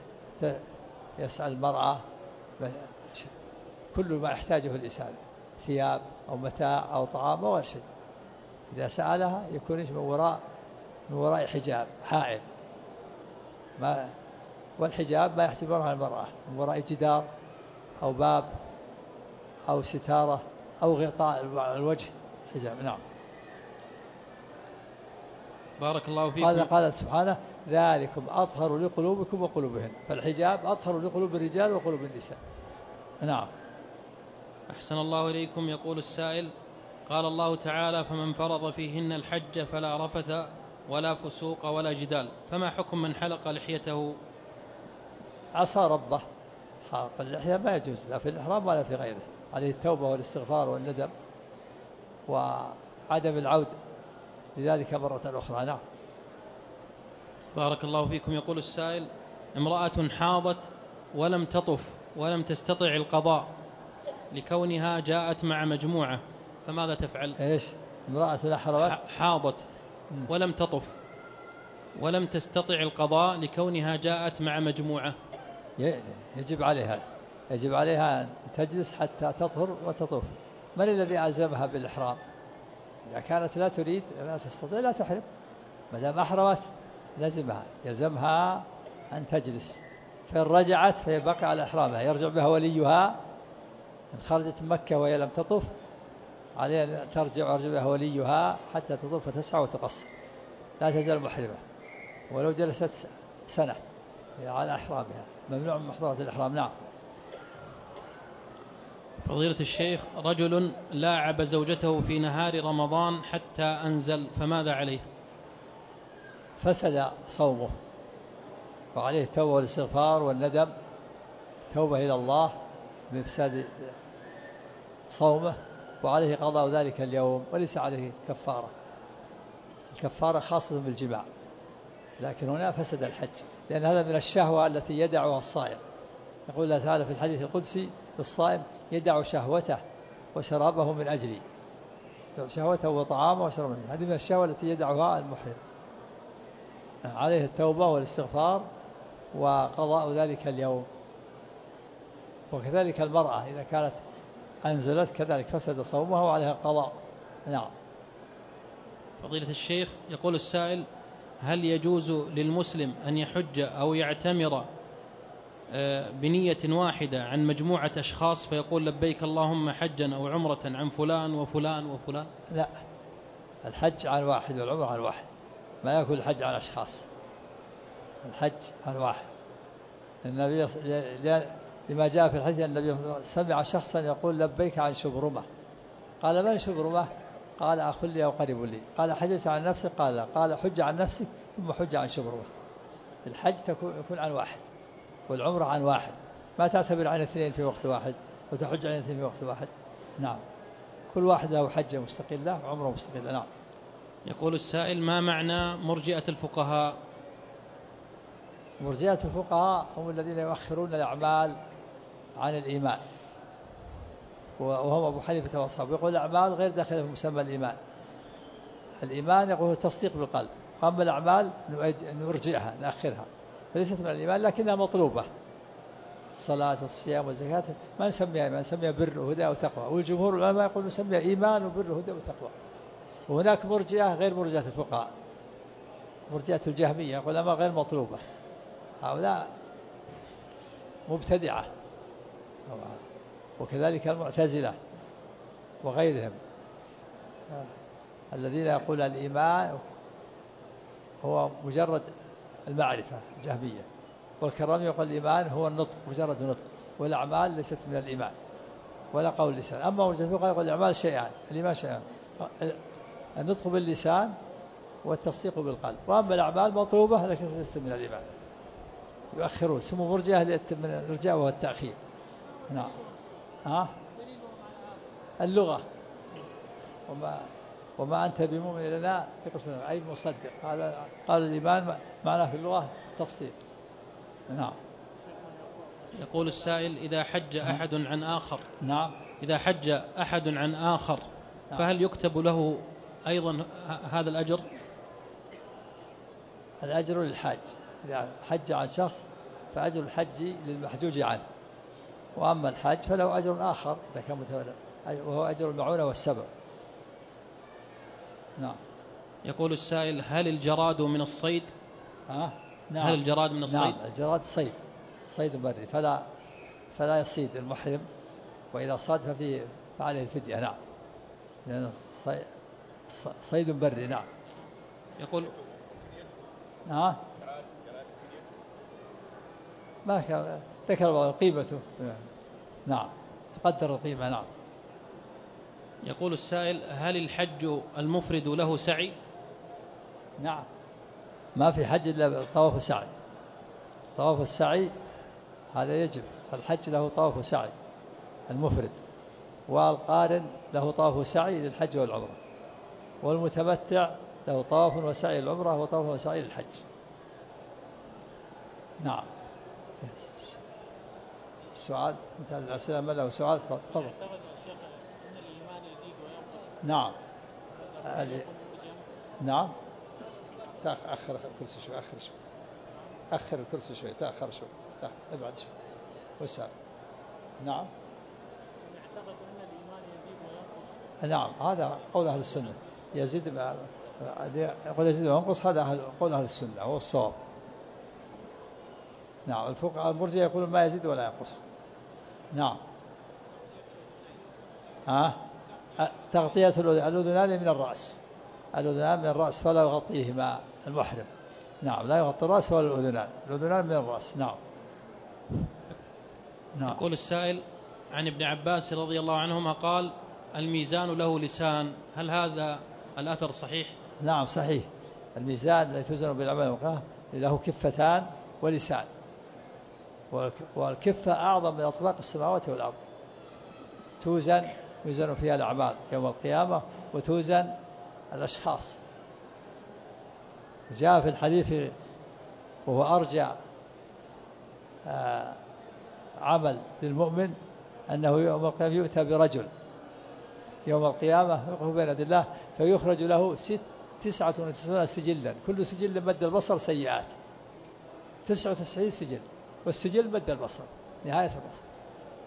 C: يسأل المرأة كل ما يحتاجه الإنسان ثياب أو متاع أو طعام أو شيء. إذا سألها يكون من وراء من وراء حجاب حائل. ما والحجاب ما يحتملها المرأة من وراء جدار أو باب أو ستارة أو غطاء الوجه حجاب نعم.
B: بارك الله فيكم.
C: قال قال سبحانه ذلكم أطهر لقلوبكم وقلوبهن. فالحجاب أطهر لقلوب الرجال وقلوب النساء. نعم.
B: أحسن الله إليكم. يقول السائل قال الله تعالى فمن فرض فيهن الحج فلا رفث ولا فسوق ولا جدال فما حكم من حلق لحيته
C: عصى ربه. حلق اللحية ما يجوز لا في الإحرام ولا في غيره. عليه التوبة والاستغفار والندم وعدم العود لذلك مرة أخرى. نعم.
B: بارك الله فيكم. يقول السائل امرأة حاضت ولم تطف ولم تستطع القضاء لكونها جاءت مع مجموعة فماذا تفعل؟
C: إيش؟ امرأة أحرمت
B: حاضت ولم تطف ولم تستطع القضاء لكونها جاءت مع مجموعة.
C: يجب عليها. يجب عليها أن تجلس حتى تطهر وتطوف. من الذي ألزمها بالإحرام؟ إذا كانت لا تريد لا تستطيع لا تحرم. ما دام أحرمت لزمها. يلزمها أن تجلس. فإن رجعت فهي بقى على إحرامها. يرجع بها وليها. إن خرجت من مكة وهي لم تطف عليها أن ترجع ويرجع بها وليها حتى تطوف وتسعى وتقصر. لا تزال محرمة. ولو جلست سنة. على إحرامها ممنوع من محظورات الإحرام نعم.
B: فضيلة الشيخ رجل لاعب زوجته في نهار رمضان حتى أنزل فماذا عليه؟
C: فسد صومه وعليه التوبة والاستغفار والندم توبة إلى الله من إفساد صومه وعليه قضاء ذلك اليوم وليس عليه كفارة. الكفارة خاصة بالجماع لكن هنا فسد الحج. لأن هذا من الشهوة التي يدعها الصائم. يقول الله تعالى في الحديث القدسي الصائم يدع شهوته وشرابه من أجلي. شهوته وطعامه وشرابه هذه من الشهوة التي يدعها المحرم. عليه التوبة والاستغفار وقضاء ذلك اليوم. وكذلك المرأة إذا كانت أنزلت كذلك فسد صومها وعليها قضاء نعم.
B: فضيلة الشيخ يقول السائل هل يجوز للمسلم أن يحج أو يعتمر آه، بنية واحدة عن مجموعة أشخاص فيقول لبيك اللهم حجا أو عمرة عن فلان وفلان وفلان؟
C: لا الحج عن واحد والعمرة عن واحد ما يكون الحج عن أشخاص الحج عن واحد. النبي لما جاء في الحديث النبي سمع شخصا يقول لبيك عن شبرمة قال من شبرمة؟ قال أخ لي أو قريب لي. قال حجت عن نفسك قال لا. قال حج عن نفسك ثم حج عن شبرمة الحج تكون يكون عن واحد والعمرة عن واحد. ما تعتبر عن اثنين في وقت واحد وتحج عن اثنين في وقت واحد. نعم. كل واحد له حجة مستقلة وعمرة مستقلة. نعم.
B: يقول السائل ما معنى مرجئة الفقهاء؟
C: مرجئة الفقهاء هم الذين يؤخرون الأعمال عن الإيمان. وهم أبو حنيفة وأصحابه. يقول الأعمال غير داخلة في مسمى الإيمان. الإيمان يقول التصديق بالقلب. أما الأعمال نرجئها نأخرها. فليست من الإيمان لكنها مطلوبة. الصلاة والصيام والزكاة ما نسميها ما نسميها بر وهدى وتقوى. والجمهور العلماء يقول نسميها إيمان وبر وهدى وتقوى. وهناك مرجئة غير مرجئة الفقهاء. مرجئة الجهمية يقول ما غير مطلوبة. هؤلاء مبتدعة. وكذلك المعتزلة وغيرهم. الذين يقول الإيمان هو مجرد المعرفة الجهمية والكرام يقول الإيمان هو النطق مجرد نطق والأعمال ليست من الإيمان ولا قول اللسان. أما وجهة يقول الأعمال شيئان الإيمان شيئان. النطق باللسان والتصديق بالقلب. وأما الأعمال مطلوبة لكن ليست من الإيمان. يؤخرون سمو مرجئة من الإرجاء وهو التأخير. نعم. ها؟ اللغة. وما وما أنت بمؤمن لنا في قصة أي مصدق. قال قال الإيمان معناه في اللغة تصديق نعم.
B: يقول السائل إذا حج نعم. أحد عن آخر.
C: نعم.
B: إذا حج أحد عن آخر نعم. فهل يكتب له أيضا هذا الأجر؟
C: الأجر للحاج إذا حج عن شخص فأجر الحج للمحجوج عنه. وأما الحج فله أجر آخر إذا كان متولد وهو أجر المعونة والسبب نعم.
B: يقول السائل هل الجراد من الصيد؟
C: أه؟ نعم.
B: هل الجراد من الصيد؟
C: نعم الجراد صيد. صيد بري. فلا فلا يصيد المحرم. وإذا صاد ففيه فعليه الفدية. نعم. لأنه صيد بري. نعم.
B: يقول
C: ها؟ ما كان ذكر قيمته نعم. تقدر القيمة نعم.
B: يقول السائل هل الحج المفرد له سعي؟
C: نعم. ما في حج إلا طواف وسعي طواف السعي هذا يجب. الحج له طواف وسعي المفرد. والقارن له طواف وسعي للحج والعمرة. والمتمتع له طواف وسعي للعمرة وطواف وسعي للحج. نعم. سؤال انت الأسئلة ما له سؤال تفضل. نعم. نعم. تأخر الكرسي شوي أخر شوي. أخر الكرسي شوي تأخر شوي. ابعد شوي. وسع نعم. نعم. هذا قول أهل السنة. يزيد يقول يزيد وينقص هذا قول أهل السنة هو الصواب. نعم. الفقهاء المرجئة يقولون ما يزيد ولا ينقص. نعم. ها؟ تغطية الأذنان من الرأس. الأذنان من الرأس فلا يغطيهما المحرم. نعم لا يغطي الرأس ولا الأذنان. الأذنان من الرأس. نعم.
B: نعم. يقول السائل عن ابن عباس رضي الله عنهما قال الميزان له لسان. هل هذا الأثر صحيح؟
C: نعم صحيح. الميزان الذي توزن بالعمل له كفتان ولسان. والكفة أعظم من أطباق السماوات والأرض. توزن يوزن فيها الأعمال يوم القيامة وتوزن الأشخاص. جاء في الحديث وهو أرجع آه، عمل للمؤمن أنه يوم القيامة يؤتى برجل. يوم القيامة يقف بين يدي الله فيخرج له ست تسعة وتسعون سجلا. كل سجل مد البصر سيئات. تسعة وتسعين سجل. والسجل مد البصر نهاية البصر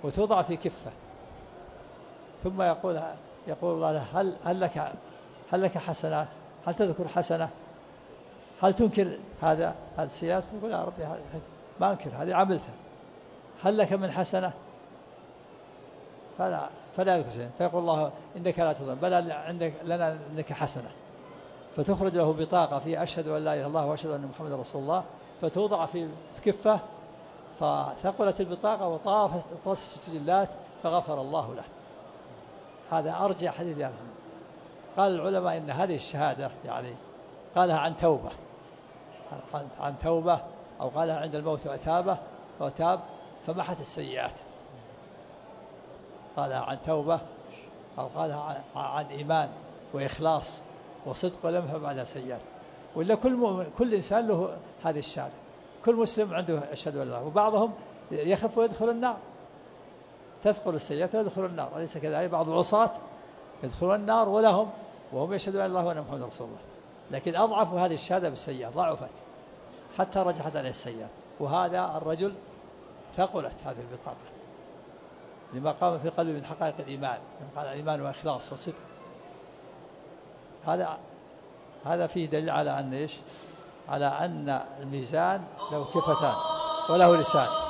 C: وتوضع في كفة ثم يقول يقول الله له هل هل لك هل لك حسنات؟ هل تذكر حسنة؟ هل تنكر هذا هذا السياسة؟ يقول يا ربي ما أنكر هذه عملتها هل لك من حسنة؟ فلا فلا يذكر شيء فيقول الله إنك لا تظلم بل عندك لنا انك حسنة فتخرج له بطاقة في أشهد أن لا إله إلا الله وأشهد أن محمدا رسول الله فتوضع في كفة فثقلت البطاقة وطافت السجلات فغفر الله له. هذا أرجع حديث يعني قال العلماء إن هذه الشهادة يعني قالها عن توبة. عن توبة أو قالها عند الموت وتابه وتاب فمحت السيئات. قالها عن توبة أو قالها عن إيمان وإخلاص وصدق ولم بعد سيئات ولا كل كل إنسان له هذه الشهادة. كل مسلم عنده أشهد أن لا وبعضهم يخف ويدخل النار. تثقل السيئات ويدخل النار. أليس كذلك؟ بعض العصاة يدخلون النار ولهم وهم يشهدون أن الله وأن محمد رسول الله. لكن أضعفوا هذه الشهادة بالسيئة ضعفت. حتى رجحت عليه السيئات وهذا الرجل ثقلت هذه البطاقة لما قام في قلبه من حقائق الإيمان. قال الإيمان وإخلاص وصدق. هذا هذا فيه دليل على أن إيش؟ على أن الميزان له كفتان وله لسان.